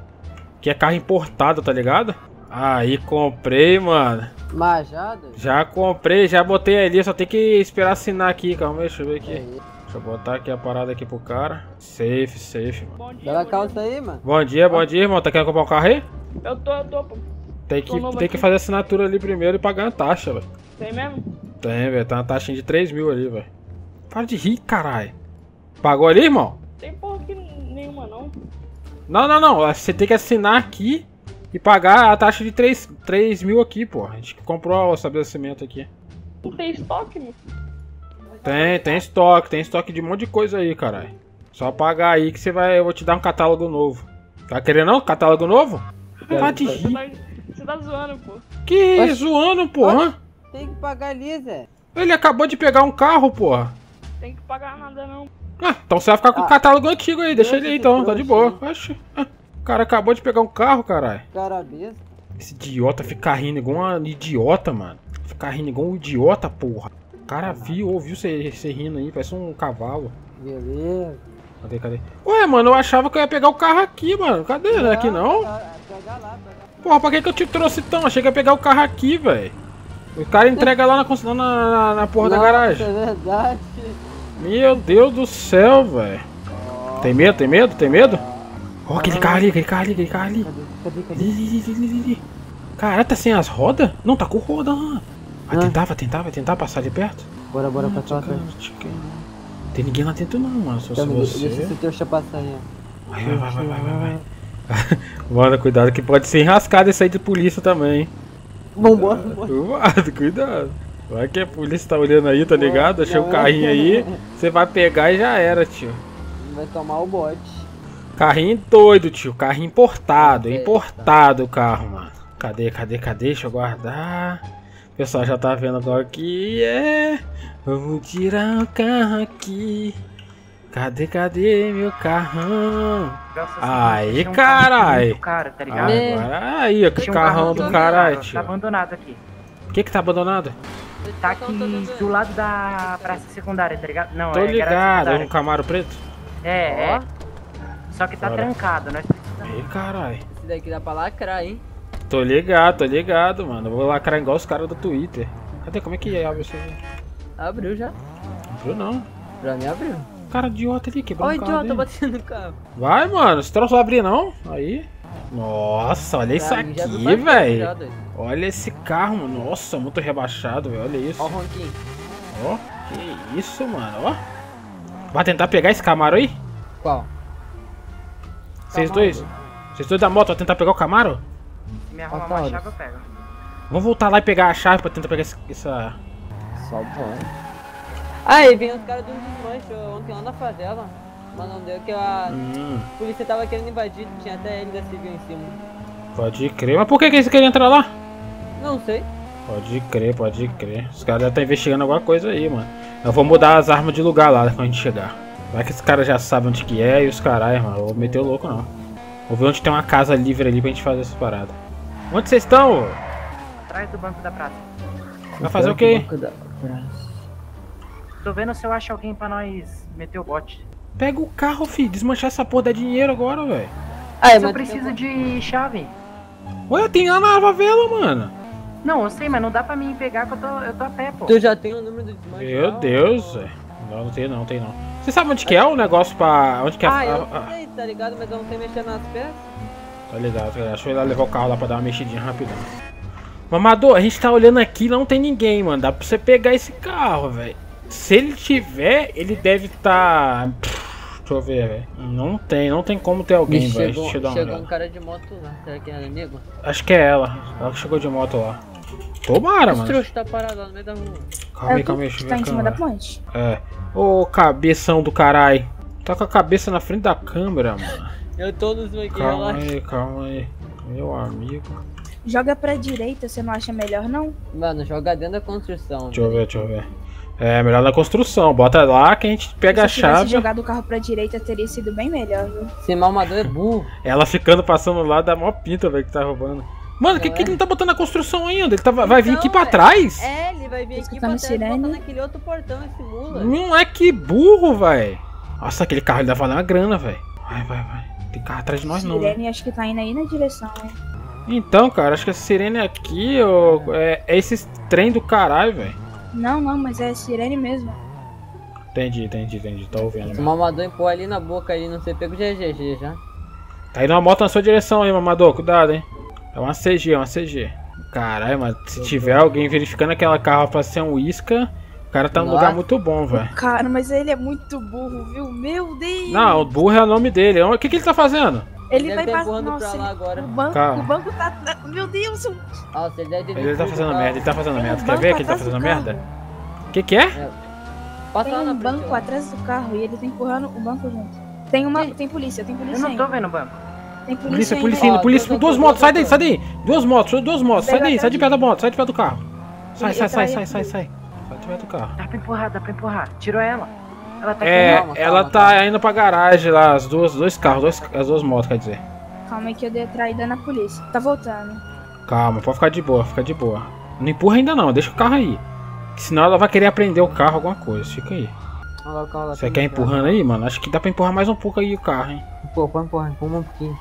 Que é carro importado, tá ligado? Aí comprei, mano.
Majada?
Já comprei, já botei ali, só tem que esperar assinar aqui, calma aí, deixa eu ver aqui. Deixa eu botar aqui a parada aqui pro cara. Safe, safe, mano.
Dá calça aí, mano.
Bom dia, bom dia, irmão. Tá querendo comprar um carro aí?
Eu tô, eu tô. pô.
Tem que, tem que
aqui.
fazer assinatura ali primeiro e pagar uma taxa, velho.
Tem mesmo?
Tem, velho. Tá uma taxinha de 3 mil ali, velho. Para de rir, caralho. Pagou ali, irmão?
Tem porra aqui nenhuma não.
Não, não, não. Você tem que assinar aqui e pagar a taxa de 3, 3 mil aqui, pô. A gente comprou o estabelecimento aqui.
Não tem estoque, meu.
Tem, tem estoque, tem estoque de um monte de coisa aí, caralho. Só pagar aí que você vai. Eu vou te dar um catálogo novo. Tá querendo não? Catálogo novo? Para de
Você
rir.
tá, você tá zoando, pô.
Que
Oxi.
zoando, porra.
Tem que pagar ali, Zé.
Ele acabou de pegar um carro, porra.
Tem que pagar nada não.
Ah, então você vai ficar com o
Ah.
catálogo antigo aí, deixa ele aí então, tá de boa. Oxi. Ah, O cara acabou de pegar um carro, caralho.
Cara.
Esse idiota fica rindo igual um idiota, mano. Ficar rindo igual um idiota, porra. O cara viu, ouviu você, rindo aí, parece um cavalo.
Beleza.
Cadê, cadê? Ué, mano, eu achava que eu ia pegar o carro aqui, mano. Cadê? Não é aqui não?
Ah, Pega lá, pega.
Porra, pra que, que eu te trouxe então? Achei que ia pegar o carro aqui, velho. O cara entrega lá na, na, na, porra da garagem.
É verdade.
Meu Deus do céu, velho. Tem medo, tem medo, tem medo? Ó, aquele carro ali, aquele carro ali, aquele carro ali.
Cadê, cadê?
Ali. Caralho, tá sem as rodas? Não, tá com roda. Vai
Ah.
tentar, vai tentar, vai tentar passar de perto?
Bora, bora pra
Ah,
cá.
tchica, tchica. Tem ninguém lá dentro não, mano. Só se
Calma, deixa
você.
esse trouxa passar aí.
Vai, vai, vai, vai, vai, vai, vai. Mano, cuidado que pode ser enrascado esse aí de polícia também.
Vambora, vambora.
Cuidado, cuidado. Vai que a polícia tá olhando aí, tá ligado? Achei o
já
carrinho aí, você vai pegar e já era, tio.
Vai tomar o bote.
Carrinho doido, tio. Carrinho importado. Importado o carro, mano. Cadê, cadê, cadê? Deixa eu guardar. O pessoal já tá vendo agora que é. Vamos tirar o carro aqui. Cadê, cadê meu carrão? Aí,
um
carai.
caro, tá ligado?
Agora aí, ó, que
um
carrão
carro
do caralho,
caro,
tio.
Tá abandonado aqui.
O que que tá abandonado?
Tá aqui do lado da praça secundária, tá ligado? Não,
Tô
é
ligado,
secundária.
um Camaro preto?
É, é. Só que tá
Bora.
trancado, nós precisamos.
Aí, caralho.
Esse daqui dá pra lacrar, hein?
Tô ligado, tô ligado, mano. Eu vou lacrar igual os caras do Twitter. Cadê? Como é que abre isso aí?
Abriu já.
Viu não.
Pra mim abriu.
Cara idiota ali, quebrou
Ó,
o
idiota,
dele.
batendo no carro.
Vai, mano. Esse troço vai abrir não? Aí. Nossa, olha isso
já
aqui,
abriu já,
velho. Olha esse carro, mano. Nossa, muito rebaixado, velho. Olha isso.
Ó o ronquinho.
Ó, que isso, mano. Ó. Vai tentar pegar esse Camaro aí?
Qual?
Vocês dois? Vocês dois da moto, vai tentar pegar o Camaro?
Se me arrumar uma chave, eu pego.
Vamos voltar lá e pegar a chave pra tentar pegar esse- essa...
Só bom. Aí, vinha os caras um desmanche ontem lá na favela. Mas não deu que a
Hum,
polícia tava querendo invadir, tinha até ele da civil em cima.
pode crer. Mas por que que eles queriam entrar lá?
Não sei.
Pode crer, pode crer. Os caras devem estar investigando alguma coisa aí, mano. Eu vou mudar as armas de lugar lá quando a gente chegar. Vai que esses caras já sabem onde que é e os caras, mano. Eu vou meter o louco não. Vou ver onde tem uma casa livre ali pra gente fazer essa parada. Onde vocês estão? ô?
Atrás do banco da praça.
Vai fazer o quê?
Tô vendo se eu acho alguém pra nós meter o bote.
Pega o carro, filho. Desmanchar essa porra dá dinheiro agora, velho.
Ah,
eu preciso de chave.
Ué, tem lá na favela, mano.
Não, eu sei, mas não dá pra mim pegar que eu tô, eu tô a pé, pô.
Tu já tem o número do desmanche?
Meu Deus, velho. Não, não tem não, tem não. Você sabe onde que é o negócio pra. Onde que é
Ah, eu sei, tá ligado? Mas eu não sei mexer nas peças.
Tá ligado, tá ligado. Deixa eu ir lá levar o carro lá pra dar uma mexidinha rapidão. Mamador, a gente tá olhando aqui não tem ninguém, mano. Dá pra você pegar esse carro, velho. Se ele tiver, ele deve tá. Deixa eu ver, velho. Não tem, não tem como ter alguém, velho.
chegou,
Deixa eu dar uma
chegou
olhada.
um cara de moto lá. Será que amigo?
Acho que é ela. Ela que chegou de moto lá. Tomara,
Esse
mano.
trouxa tá parado lá no meio da rua.
Calma aí, calma aí, deixa eu ver
Tá em cima da ponte?
É. Ô, cabeção do caralho. Tá com a cabeça na frente da câmera, mano.
Eu tô no zoom aqui,
Calma
relaxa.
aí, calma aí. Meu amigo.
Joga pra direita, você não acha melhor, não?
Mano, joga dentro da construção.
Deixa eu ver, deixa eu ver. É, melhor na construção. Bota lá que a gente pega a
Se
chave.
jogado o carro pra direita, teria sido bem melhor, viu?
Esse malmador é burro.
Ela ficando passando lá dá mó pinta, velho, que tá roubando. Mano, que, que ele não tá botando na construção ainda? Ele tá, vai vir aqui pra trás?
É, ele vai vir aqui pra trás e botar naquele outro portão, esse mula.
Não é que burro, velho. Nossa, aquele carro ele dá valer uma grana, velho. Vai, vai, vai. Tem carro atrás de nós não. né?
Sirene acho que tá indo aí na direção, hein?
Então, cara, acho que essa sirene aqui ó, é, é esse trem do caralho, velho.
Não, não, mas é sirene mesmo.
Entendi, entendi, entendi. Tá ouvindo.
Se o
mesmo.
malmador empurra ali na boca ali, não sei, pega o GGG já.
Tá indo uma moto na sua direção aí, mamador. Cuidado, hein. É uma CG, é uma CG. Caralho, mas se tiver alguém verificando aquela carro pra ser um isca, cara tá num
Nossa.
lugar muito bom, velho.
Cara, mas ele é muito burro, viu? Meu Deus!
Não, o burro é o nome dele. O que, que ele tá fazendo?
ele
deve
vai
tá
passar. Nossa,
pra lá
ele-
agora.
O banco,
Calma.
o banco tá. Meu Deus! o-
Nossa, ele deve ter
Ele tá fazendo merda, ele tá fazendo
um
merda. Quer ver que ele tá fazendo merda? O que que é?
Passa
Tem um banco atrás do carro e ele tá empurrando o banco junto. Tem uma. Tem polícia, tem
Eu
polícia.
não tô vendo o banco.
Tem polícia.
Polícia,
ainda.
polícia indo, polícia.
duas
Duas
motos,
sai daí, sai daí. Duas motos, duas motos, sai daí, sai de perto da moto, sai de perto do carro. Sai,
Ele
sai, sai,
tá
sai, sai, sai. Do carro.
Dá pra empurrar, dá pra empurrar. Tirou ela. Ela tá
É,
aqui.
calma,
ela
calma,
tá
calma.
indo pra garagem lá, as duas, dois carros, dois, as duas motos, quer dizer.
Calma aí que eu dei a traída na polícia. Tá voltando.
Calma, pode ficar de boa, fica de boa. Não empurra ainda não, deixa o carro aí. Senão ela vai querer aprender o carro, alguma coisa, fica aí.
Olha calma
Você quer
que
empurrando aí, mano? Acho que dá pra empurrar mais um pouco aí o carro, hein?
Pô, pode empurrar, empurra um pouquinho.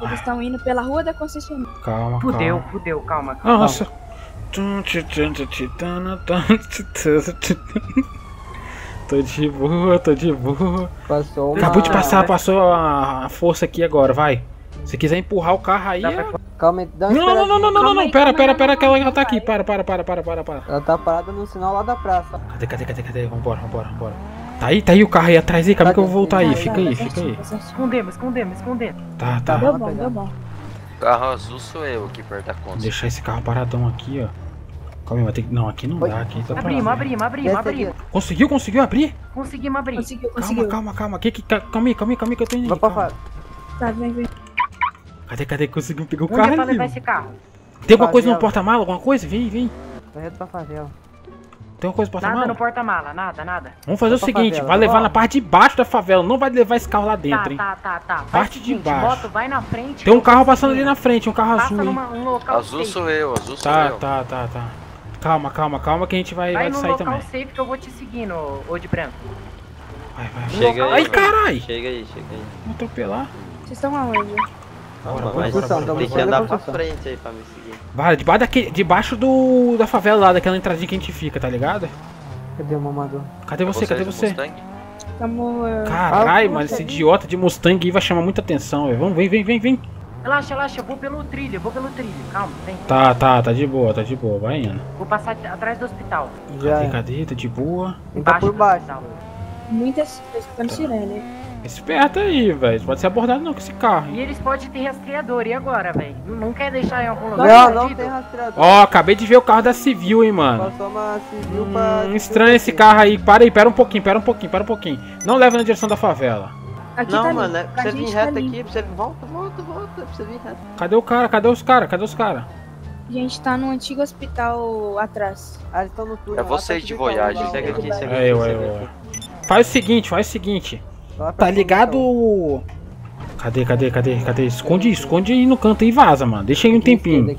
Eles estão indo pela rua da concessionária.
Calma,
Fudeu,
calma.
fudeu, calma. calma.
Nossa. Tô de boa, tô de boa.
Passou uma...
Acabou de passar, passou a força aqui agora, vai. Se quiser empurrar o carro aí. É-
Calma aí, dá uma
Não, não, não, não, não, não, não, pera, pera, pera, que ela já tá aqui. Para, para, para, para, para, para.
Ela tá parada no sinal lá da praça.
Cadê, cadê, cadê, cadê? Vambora, vambora, vambora. Tá aí, tá aí o carro aí atrás aí, calma que eu vou voltar aí. Fica aí, fica aí.
Escondemos, escondemos, escondemos.
Tá, tá.
Deu bom, deu bom.
Carro azul sou eu aqui perto da
Vou
conta.
deixar esse carro paradão aqui, ó. Calma aí, vai ter que. Não, aqui não dá, aqui tá
Abrimos,
parado.
abrimos, abrimos,
Desce aqui,
abrimos.
Conseguiu, conseguiu abrir?
Conseguimos abrir.
Conseguiu,
Calma,
conseguiu.
calma, calma. Que, que, ca- calma aí, calma aí, calma aí que eu tô indo.
Vai
aí,
pra
calma.
fora.
Tá, vem, vem.
Cadê, cadê? Conseguiu pegar o
Onde é
carro
pra
ali?
levar esse carro?
Tem alguma coisa no
Favela.
porta-mala? Alguma coisa? Vem, vem.
Vai reto pra favela.
Tem alguma coisa no
Nada no
porta-mala?
nada, nada.
Vamos fazer o
Vai pra
seguinte,
favela,
vai levar
vamos.
na parte de baixo da favela, não vai levar esse carro lá dentro,
tá,
hein?
tá, tá, tá.
Parte
o
de
seguinte,
baixo.
Bota, vai na frente.
Tem um carro passando ali na frente, um carro
Passa
azul,
numa, um local
Azul
safe.
sou eu, azul sou
Tá,
eu.
tá, tá, tá. Calma, calma, calma que a gente vai,
Vai
vai
no
sair
local
também.
safe que eu vou te seguindo, ô de branco.
Vai, vai.
Chega aí.
Ai, carai!
Chega aí, chega aí.
Vou atropelar.
Vocês estão aonde?
Calma,
bora,
tem que andar pra frente aí pra me seguir.
Vai, debaixo, daquele, debaixo do, da favela lá, daquela entradinha que a gente fica, tá ligado?
Cadê o mamador?
Cadê você? Cadê
do
você? Caralho,
Ah,
mano, esse idiota de Mustang aí vai chamar muita atenção, velho. Vamos, vem, vem, vem, vem.
Relaxa, relaxa, eu vou pelo trilho, eu vou pelo trilho. Calma, vem.
Tá, tá, tá de boa, tá de boa, vai indo.
Vou passar at- atrás do hospital.
Já
Cadê,
é.
cadê? Tá de boa.
Ele tá por baixo.
Muitas. Tô escutando sirene.
Esperta aí, velho. Pode ser abordado não com esse carro.
E eles podem ter rastreador, e agora, velho? Não, quer deixar em algum lugar?
Não, não tem rastreador.
Ó, acabei de ver o carro da Civil, hein, mano.
Passou uma civil pra...
Hum, estranho esse carro aí. Para aí, pera um pouquinho, pera um pouquinho, pera um pouquinho. Não leva na direção da favela.
Aqui
Não,
tá
mano,
limpo.
é pra você vir
tá
reto
limpo.
aqui, pra você... Volta, volta, volta, pra você vir reto.
Cadê o cara? Cadê os caras? Cadê os caras?
A gente tá no antigo hospital atrás.
Ah, eles estão no túnel.
É
lá,
vocês
tá
de
tudo calmo
Voyage,
lá,
Segue aqui, segue
É é
segue
eu.
aqui.
Faz o seguinte, faz o seguinte. Tá ligado?
então.
o- Cadê, cadê, cadê, cadê? Esconde, esconde aí no canto e vaza, mano. Deixa aí um tempinho.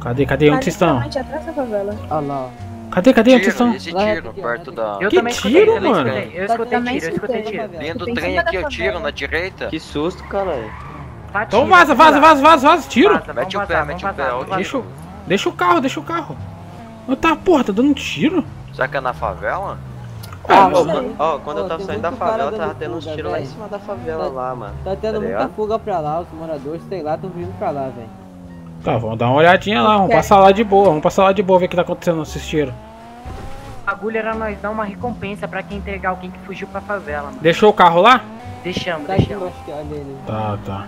Cadê, cadê? Onde vocês estão?
literalmente atrás da favela.
Ah lá, ó.
Cadê, cadê? Onde vocês estão?
esse tiro perto da...
Eu
Que
escutei,
tiro, mano?
Eu
Tá
escutei tiro, eu escutei
escutei.
tiro.
Vindo
Tem
trem aqui,
favela.
tiro na direita.
Que susto, cara.
Tá
Então vaza, vaza, vaza, vaza, vaza, tiro.
Vaza, vamos vazar, vamos vazar, vamos vazar.
Deixa, o- deixa o carro, deixa o carro. Ô, Tá, porra, tá dando tiro?
Será que é na favela?
Ah,
Ó, quando eu tava saindo da favela, tava tendo uns tiros lá em cima da favela
Tá-
lá, mano.
Tá tendo muita
ligado?
fuga pra lá, os moradores, sei lá, tão vindo pra lá, velho.
Tá, vamos dar uma olhadinha lá, vamos passar lá de boa, vamos passar lá de boa, ver o que tá acontecendo nesses tiros.
O bagulho era nós dar uma recompensa pra quem entregar alguém que fugiu pra favela, mano.
Deixou o carro lá?
Deixamos,
Tá
deixamos.
embaixo, olha ele.
Tá, tá.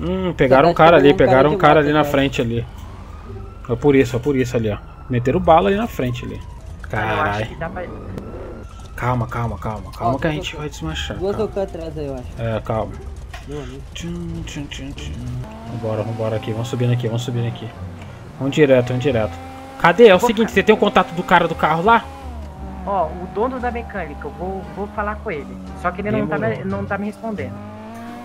Hum, pegaram um
Tá
cara ali, pegaram um cara ali na frente ali. Foi por isso, foi por isso ali, ó. Meteram bala ali na frente ali. Caralho. Calma, calma, calma, calma
Ó,
que a gente vai desmanchar. Calma.
tocando atrás aí, eu acho.
É, calma.
Meu amigo.
Tchum, tchum, tchum, tchum. Vambora, vambora aqui, vamos subindo aqui, vamos subindo aqui. Vamos direto, vamos direto. Cadê? É o seguinte, você tem o contato do cara do carro lá?
Ó, o dono da mecânica, eu vou, vou falar com ele. Só que ele não tá, me, não tá me respondendo.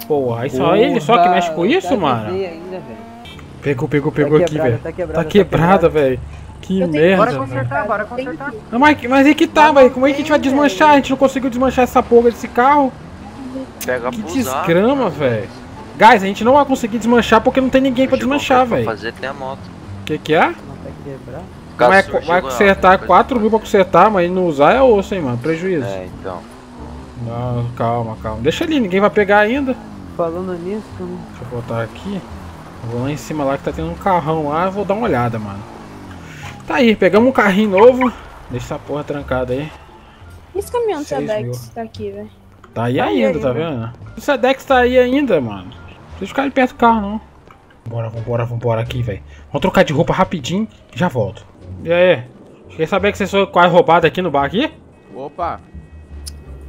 Porra, aí só ele só que mexe com isso,
tá
mano?
ainda, velho.
Pegou, pegou, pegou aqui,
quebrada,
velho.
tá quebrada,
Tá
tá
quebrada,
quebrada.
velho. Que
Eu tenho-
merda,
Bora consertar, bora consertar.
Não, mas, mas aí que tá, velho. Como é que a gente vai desmanchar? A gente não conseguiu desmanchar essa porra desse carro.
Pega
Que desgrama, velho. Guys, a gente não vai conseguir desmanchar porque não tem ninguém pra desmanchar, velho.
fazer tem a moto.
Que que é? Vai,
surgiu
vai consertar
coisa
4
pra-
mil pra consertar, mas não usar é osso, hein, mano. Prejuízo.
É, então.
Não, calma, calma. Deixa ali, ninguém vai pegar ainda.
Falando nisso, né?
Deixa eu botar aqui. Vou lá em cima lá que tá tendo um carrão lá, eu vou dar uma olhada, mano. Tá aí, pegamos um carrinho novo. Deixa essa porra trancada aí.
E esse caminhão do Sedex tá aqui, velho?
Tá aí
Tá aí
ainda, tá
ainda.
vendo? O Sedex tá aí ainda, mano. Não precisa ficar ali perto do carro, não. Bora, vambora, vambora aqui, velho. Vamos trocar de roupa rapidinho e já volto. E aí? Quer saber que vocês foram quase roubados aqui no bar aqui?
Opa!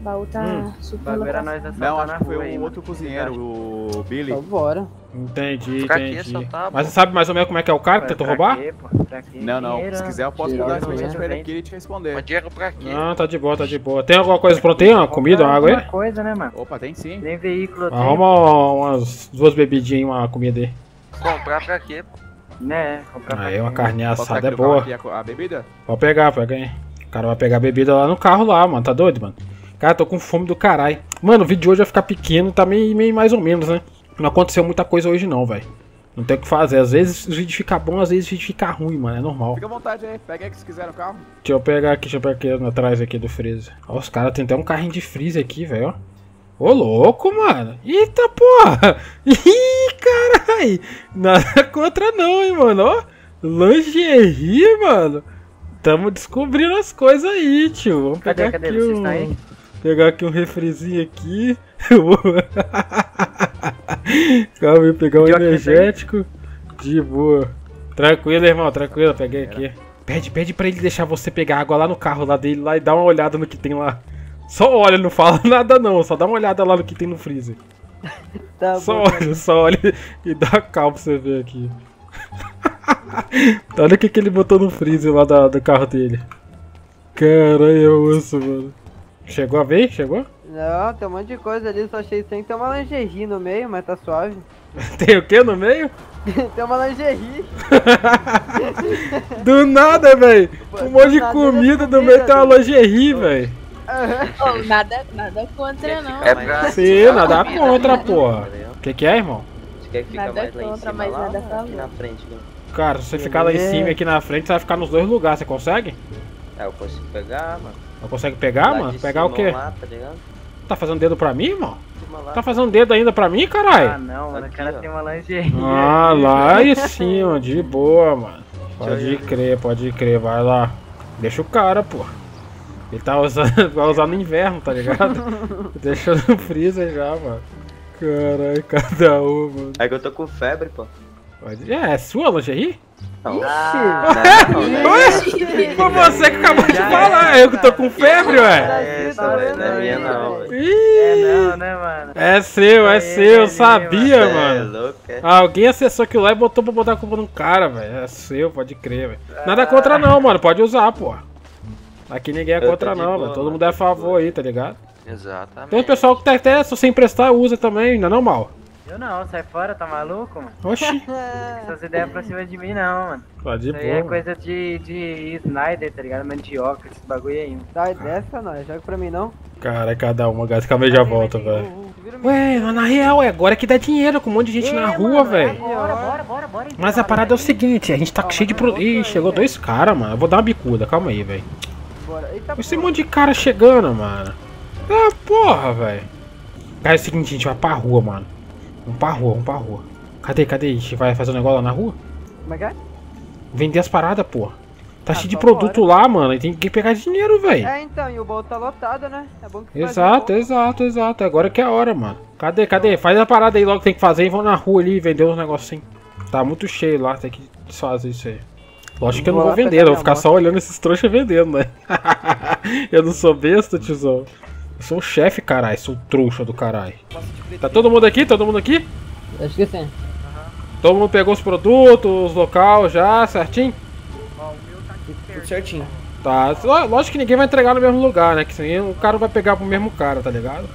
O baú tá
Hum.
super
nós
Não, acho que foi
rua
um
aí,
outro cozinheiro, o Billy.
Então bora.
Entendi, entendi.
tá,
Mas você sabe mais ou menos como é que é o cara que tentou roubar?
Não, não. Se quiser, eu posso as
a
coisas
mulher.
pra ele aqui e te responder.
Mas dinheiro pra quê?
Não, tá de boa, tá de boa. Tem alguma coisa pronta aí? Uma comida, uma água aí?
Alguma coisa, né, mano?
Opa, tem sim.
Nem veículo.
Arruma umas duas bebidinhas e uma comida aí.
Comprar pra quê, pô?
Né, comprar pra
Aí, uma carninha
Posso
assada é boa.
a, a bebida?
Pode pegar, pega aí. O cara vai pegar a bebida lá no carro lá, mano. Tá doido, mano? Cara, tô com fome do caralho. Mano, o vídeo de hoje vai ficar pequeno, tá meio, meio mais ou menos, né? Não aconteceu muita coisa hoje não, velho. Não tem o que fazer. Às vezes os vídeos ficam bons, às vezes os vídeos ficam ruins, mano. É normal.
Fica à vontade aí, pega aí que se quiser no carro.
Deixa eu pegar aqui, deixa eu pegar aqui atrás aqui do freezer. Ó, os caras tem até um carrinho de freezer aqui, velho, ó. Ô, louco, mano. Eita, porra. Ih, caralho. Nada contra não, hein, mano, ó. Lingerie, mano. Tamo descobrindo as coisas aí, tio. Vamos
Cadê,
pegar
cadê?
aqui
Vocês
um...
estão aí?
Pegar aqui um refrizinho aqui. Eu vou- Calma aí, pegar um energético. De boa. Tranquilo, irmão, tranquilo, peguei aqui. Pede, pede pra ele deixar você pegar água lá no carro lá dele lá e dar uma olhada no que tem lá. Só olha, não fala nada não, só dá uma olhada lá no que tem no freezer.
Tá
Só
bom.
olha, só olha e dá calma pra você ver aqui. olha o que, que ele botou no freezer lá da- do carro dele. Caralho, é osso, mano. Chegou a vez? Chegou?
Não, tem um monte de coisa ali, só achei sem ter uma lingerie no meio, mas tá suave.
Tem o que no meio?
tem uma lingerie.
Do nada, velho. Um monte de comida no meio tem uma lingerie, velho.
Oh, nada, nada contra, não.
É pra...
Sim, nada contra, porra. O que, que é, irmão?
Você quer que fica
Nada
mais lá em cima lá
nada
aqui na frente? Né?
Cara, se você ficar lá em cima e aqui na frente, você vai ficar nos dois lugares. Você consegue?
É, eu consigo pegar, mano.
Não consegue pegar,
Lá
mano? Pegar o quê?
Lá, tá?
Tá fazendo dedo pra mim, irmão? Tá fazendo dedo ainda pra mim, caralho?
Ah, não, mano, o cara
ó.
tem uma lingerie.
Ah,
aqui.
lá em cima, de boa, mano. Pode crer, pode crer, vai lá. Deixa o cara, pô. Ele tá usando, vai usar no inverno, tá ligado? Deixa no freezer já, mano. Caralho, cada um, mano.
É que eu tô com febre, pô.
É, é sua lingerie?
Não.
Ah,
Não, não, não.
Foi você que acabou de falar, eu que tô com febre, ué.
É, essa daí não é minha não.
É
Ih,
não, né, mano?
é seu, é seu, sabia,
É
mano.
louco, é.
Alguém acessou aquilo lá e botou pra botar a culpa no cara, velho. É seu, pode crer, velho. Nada contra não, mano. Pode usar, pô. Aqui ninguém é contra não, mano. Todo mundo é a favor aí, tá ligado?
Exatamente.
Tem um pessoal que tá até, se você emprestar, usa também, não é não, mal.
Eu não, sai fora, tá maluco, mano?
Oxi,
Essas ideias pra cima de mim não, mano.
tá de
Isso aí é
boa.
coisa de, de Snyder, tá ligado? Mandioca, esse bagulho aí. mano.
Sai dessa, nós. Joga pra mim não.
Cara, cada uma, gás. Calma aí, já volta, velho. Ué, mas na real, é agora que dá dinheiro com um monte de gente na rua, velho.
Bora, bora, bora, bora. então.
Mas a parada é o seguinte, a gente tá cheio de pro... Ih, chegou dois caras, mano. Eu vou dar uma bicuda, calma aí, velho. Esse monte de cara chegando, mano. Ah, porra, velho. Cara, é o seguinte, a gente vai pra rua, mano. Vamos pra rua, vamos pra rua. Cadê, cadê? A gente vai fazer um negócio lá na rua?
Como é que é?
Vender as paradas, porra. Tá
Ah,
cheio de produto lá, mano. E tem que pegar dinheiro, velho.
É, então, e o baú tá lotado, né? É bom que
Exato, exato, exato. Agora que é a hora, mano. Cadê, cadê? Faz a parada aí logo que tem que fazer e vão na rua ali vender uns negocinhos. Tá muito cheio lá, tem que desfazer isso aí. Lógico que eu não
Vou
vou vender, eu vou ficar
moto.
só olhando esses trouxas vendendo, né? eu não sou besta, tiozão. Eu sou o chefe, caralho, sou o trouxa do caralho. Tá todo mundo aqui? Todo mundo aqui?
Acho que sim.
Todo mundo pegou os produtos, os local já, certinho?
Tudo certinho.
Tá, ló- lógico que ninguém vai entregar no mesmo lugar, né? Que senão o cara vai pegar pro mesmo cara, tá ligado?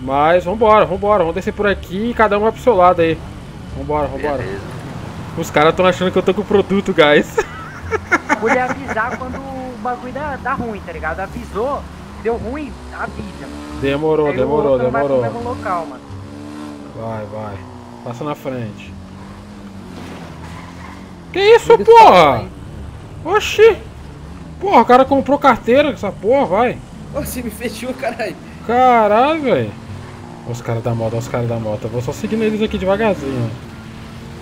Mas vambora, vambora, vamos descer por aqui e cada um vai pro seu lado aí. Vambora, vambora. Os caras tão achando que eu tô com produto, guys.
Podia avisar quando o bagulho dá, dá ruim, tá ligado? Avisou, deu ruim, avisa. mano.
Demorou,
Aí
demorou,
vai pro
demorou.
mesmo local, mano.
Vai, vai. Passa na frente. Que isso, porra? Oxi! Porra, o cara comprou carteira com essa porra, vai.
Ô, você me fechou, caralho.
Caralho, velho. Os caras da moto, os caras da moto. Eu vou só seguindo eles aqui devagarzinho.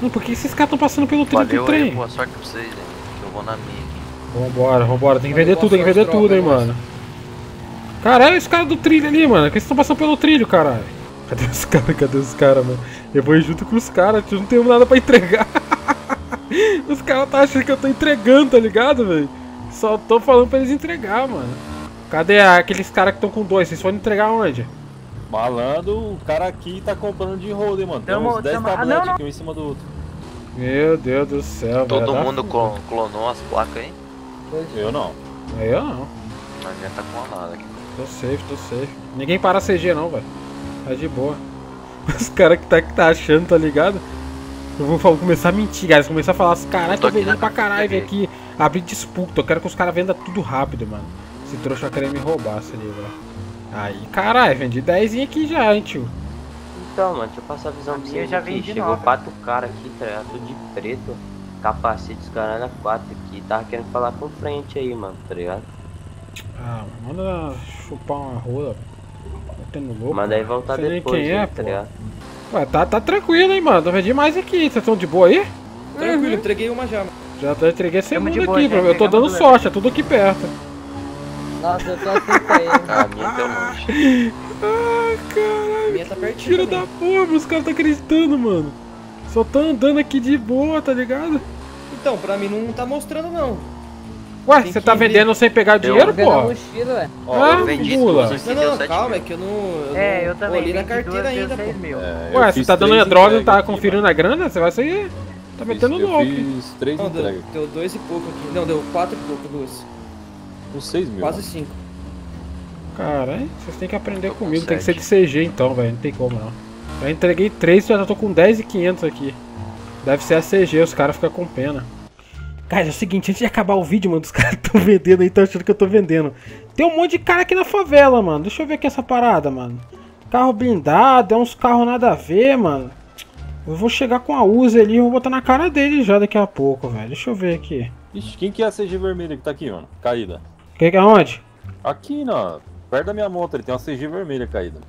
Não, por que esses caras estão passando pelo trilho do
aí,
trem?
boa sorte pra vocês, hein? Que eu vou na minha aqui.
Vambora, vambora. Tem que vender tudo, tem que vender tudo, hein, mano. Caralho, os caras do trilho ali, mano. Que eles estão passando pelo trilho, caralho. Cadê os caras? Cadê os caras, mano? Eu vou ir junto com os caras, eu não tenho nada pra entregar. os caras tá achando que eu tô entregando, tá ligado, velho? Só tô falando pra eles entregar, mano. Cadê aqueles caras que estão com dois? Vocês foram entregar onde?
Malandro, o cara aqui tá comprando de roda, hein, mano. Tem
Tamo-
uns 10
tamo- ah,
tabletes
não.
aqui um em cima do outro.
Meu Deus do céu,
Todo
velho.
mundo clo- clonou as placas aí?
Eu não.
Eu não.
A gente tá com a nada aqui.
Tô safe, tô safe. Ninguém para CG não, velho. Tá de boa. Os caras que tá, que tá achando, tá ligado? Eu vou fa- começar a mentir, guys. Começar a falar assim, caralho, tô vendendo pra caralho, aqui. Abrir disputa. Eu quero que os caras vendam tudo rápido, mano. Esse trouxa vai querer me roubar, se liga. Aí, caralho, vendi 10 aqui já, hein, tio.
Então, mano, deixa eu passar a visão pra
minha
vocês
já vem de
Chegou
nova.
quatro caras aqui, tá ligado? Tudo de preto. Capacete, os caras na quatro aqui. Tava querendo falar com frente aí, mano, tá ligado?
Ah, manda chupar uma rola. Metendo louco.
Manda aí voltar
Sei nem
depois,
quem é,
tá ligado?
Ué, tá, tá tranquilo, hein, mano. Tô vendi mais aqui. Vocês estão de boa aí?
Tranquilo, entreguei uma já. mano.
Já tô, entreguei a segunda
boa,
aqui,
já
bro. Eu tô dando sorte, é tudo aqui perto.
Nossa, eu tô assim pra ele.
A minha deu longe.
Ai, caralho.
minha tá pertinho.
Tira da porra, os caras tá acreditando, mano. Só tá andando aqui de boa, tá ligado?
Então, pra mim não tá mostrando, não.
Ué, você tá vendendo sem pegar dinheiro, pô?
mochila, ué.
Ah, mula.
Não, não, não, calma, é que eu não. Eu
É,
não
eu também.
Olhei na
vendi
carteira ainda,
seis
pô.
mil.
É, eu
Ué, você tá dando
três
a droga e não tá conferindo a grana? Você vai sair. Tá metendo
eu
louco.
fiz três
Não, deu,
entregas.
deu dois e pouco aqui. Não, deu quatro e pouco, duas.
Uns 6 mil.
Quase cinco.
Caralho, vocês têm que aprender comigo. Tem que ser de CG então, velho. Não tem como não. Já entreguei 3 e já tô com 10 e 500 aqui. Deve ser a CG, os caras ficam com pena. Cara, é o seguinte, antes de acabar o vídeo, mano, os caras tão vendendo aí, tão achando que eu tô vendendo. Tem um monte de cara aqui na favela, mano. Deixa eu ver aqui essa parada, mano. Carro blindado, é uns carros nada a ver, mano. Eu vou chegar com a Uzi ali e vou botar na cara dele já daqui a pouco, velho. Deixa eu ver aqui.
Ixi, quem que é a CG vermelha que tá aqui, mano? Caída.
Que que é onde?
Aqui, na, perto da minha moto, ele tem uma CG vermelha caída.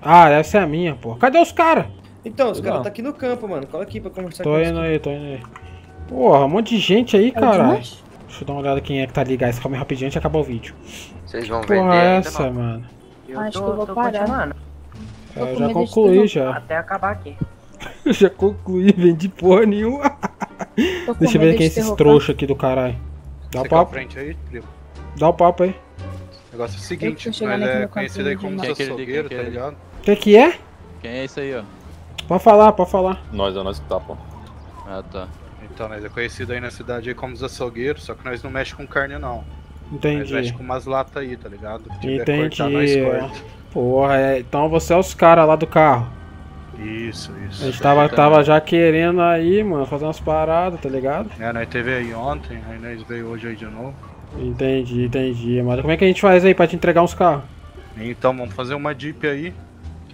Ah, deve ser a minha, pô. Cadê os caras?
Então, os caras tá aqui no campo, mano. Cola aqui pra conversar
Tô
com
indo aí, tô indo aí. Porra, um monte de gente aí,
É. Dimas?
Deixa eu dar uma olhada quem é que tá ali, guys. Calma aí rapidinho antes de acabar o vídeo.
Vocês vão vender
Porra, é
ainda,
essa,
não?
mano?
Eu
Acho
tô,
que eu vou parar.
É, eu já concluí já.
Até acabar aqui.
Eu já concluí, vendi porra nenhuma. Deixa eu ver quem é esses trouxas aqui do caralho. Dá o
Você
papo?
frente aí, primo?
Dá o papo aí.
O negócio é o seguinte,
aqui
é conhecido aí como
Quem é Quem é
tá ligado?
O que que é?
Quem é esse aí, ó?
Pode falar, pode falar.
Nós é nós que tá, pô.
Ah, tá.
Então, nós é conhecido aí na cidade aí como os açougueiros, só que nós não mexe com carne não. Nós
Entendi.
mexe com umas latas aí, tá ligado? Tiver
Entendi.
cortar, nós corta.
Porra, é, então você é os caras lá do carro.
Isso, isso.
A gente tava, tava já querendo aí, mano, fazer umas paradas, tá ligado?
É, nós teve aí ontem, aí nós veio hoje aí de novo.
Entendi, entendi. Mas como é que a gente faz aí pra te entregar uns carros?
Então, vamos fazer uma Jeep aí,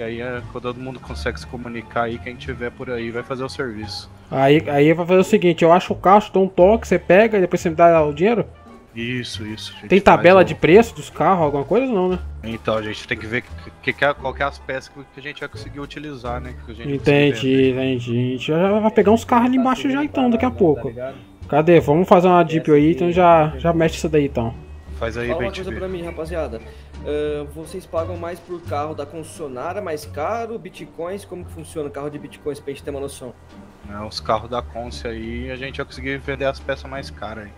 Que aí é quando todo mundo consegue se comunicar aí, quem tiver por aí vai fazer o serviço.
Aí, aí vai fazer o seguinte, eu acho o carro, dou um toque, você pega e depois você me dá o dinheiro?
Isso, isso.
Tem tabela de preço dos carros, alguma coisa não, né?
Então, a gente tem que ver que, que, é, qual que é as peças que a gente vai conseguir utilizar, né? Que a gente
Entendi, entendi. A gente já vai pegar uns carros ali embaixo já então, daqui a pouco. Cadê? Vamos fazer uma Jeep aí, então já, já mexe isso daí então.
Faz aí
Fala uma coisa pra mim, rapaziada. Ah, vocês pagam mais por carro da concessionária, mais caro, bitcoins? Como que funciona o carro de bitcoins pra gente ter uma noção?
né, os carros da Conce aí, a gente vai conseguir vender as peças mais caras aí.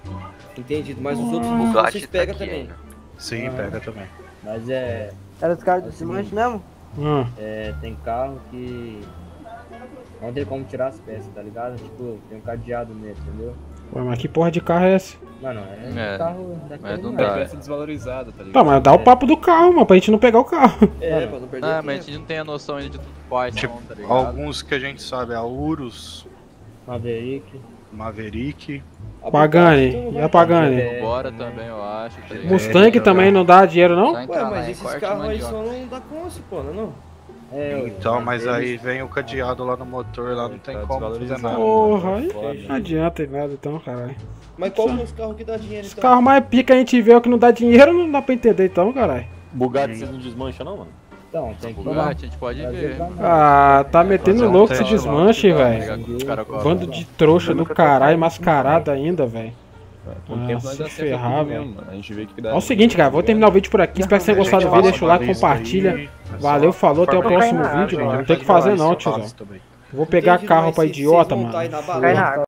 Entendido, mas os
Hum.
outros
Bugatti
vocês
tá
pegam
aqui
também.
ainda. Sim, pega também.
Mas é.
Era dos caras do
é seguinte,
mesmo?
Hum.
É, tem carro que. Não tem como tirar as peças, tá ligado? Tipo, tem um cadeado nele, entendeu?
Ué, mas que porra de carro é esse?
Mano, é,
É,
carro daquele
mas não dá.
Peça desvalorizada, tá ligado?
Tá, mas dá o papo do carro, mano, pra gente não pegar o carro.
É, pra não perder
Ah, mas a gente não tem a noção ainda de tudo quais
Tipo,
são, tá ligado?
alguns que a gente sabe, a Urus,
Maverick,
Maverick.
Pagani, e a Pagani?
Bora também, eu acho. tá ligado?
Mustang também não dá dinheiro não?
Ué, mas esses carros aí só não dá conce, pô, não é não?
É,
Então, mas aí vem o cadeado lá no motor, lá não tem como fazer nada.
Porra, aí não adianta nada então, caralho.
Mas qual que é os carros que dá dinheiro
Os
então?
carros mais pica a gente vê o que não dá dinheiro, não dá pra entender então, caralho.
Bugatti vocês não desmancham não, mano?
Então, tem que
Bugatti, a gente pode ver.
Ah, tá metendo louco esse desmanche,
tá
velho.
Os.
Bando de trouxa do caralho, mascarado ainda, velho.
Com o tempo nós
se
acerta
ferrar,
tudo
velho.
mesmo, mano. A gente vê que dá.
É o seguinte, cara, vou terminar o vídeo por aqui. Espero que vocês tenham gostado do vídeo. Deixa o like, compartilha. Valeu, falou, até o próximo vídeo, mano. Não tem o que fazer não, tiozão. Vou pegar carro pra idiota, mano.
Cai na água.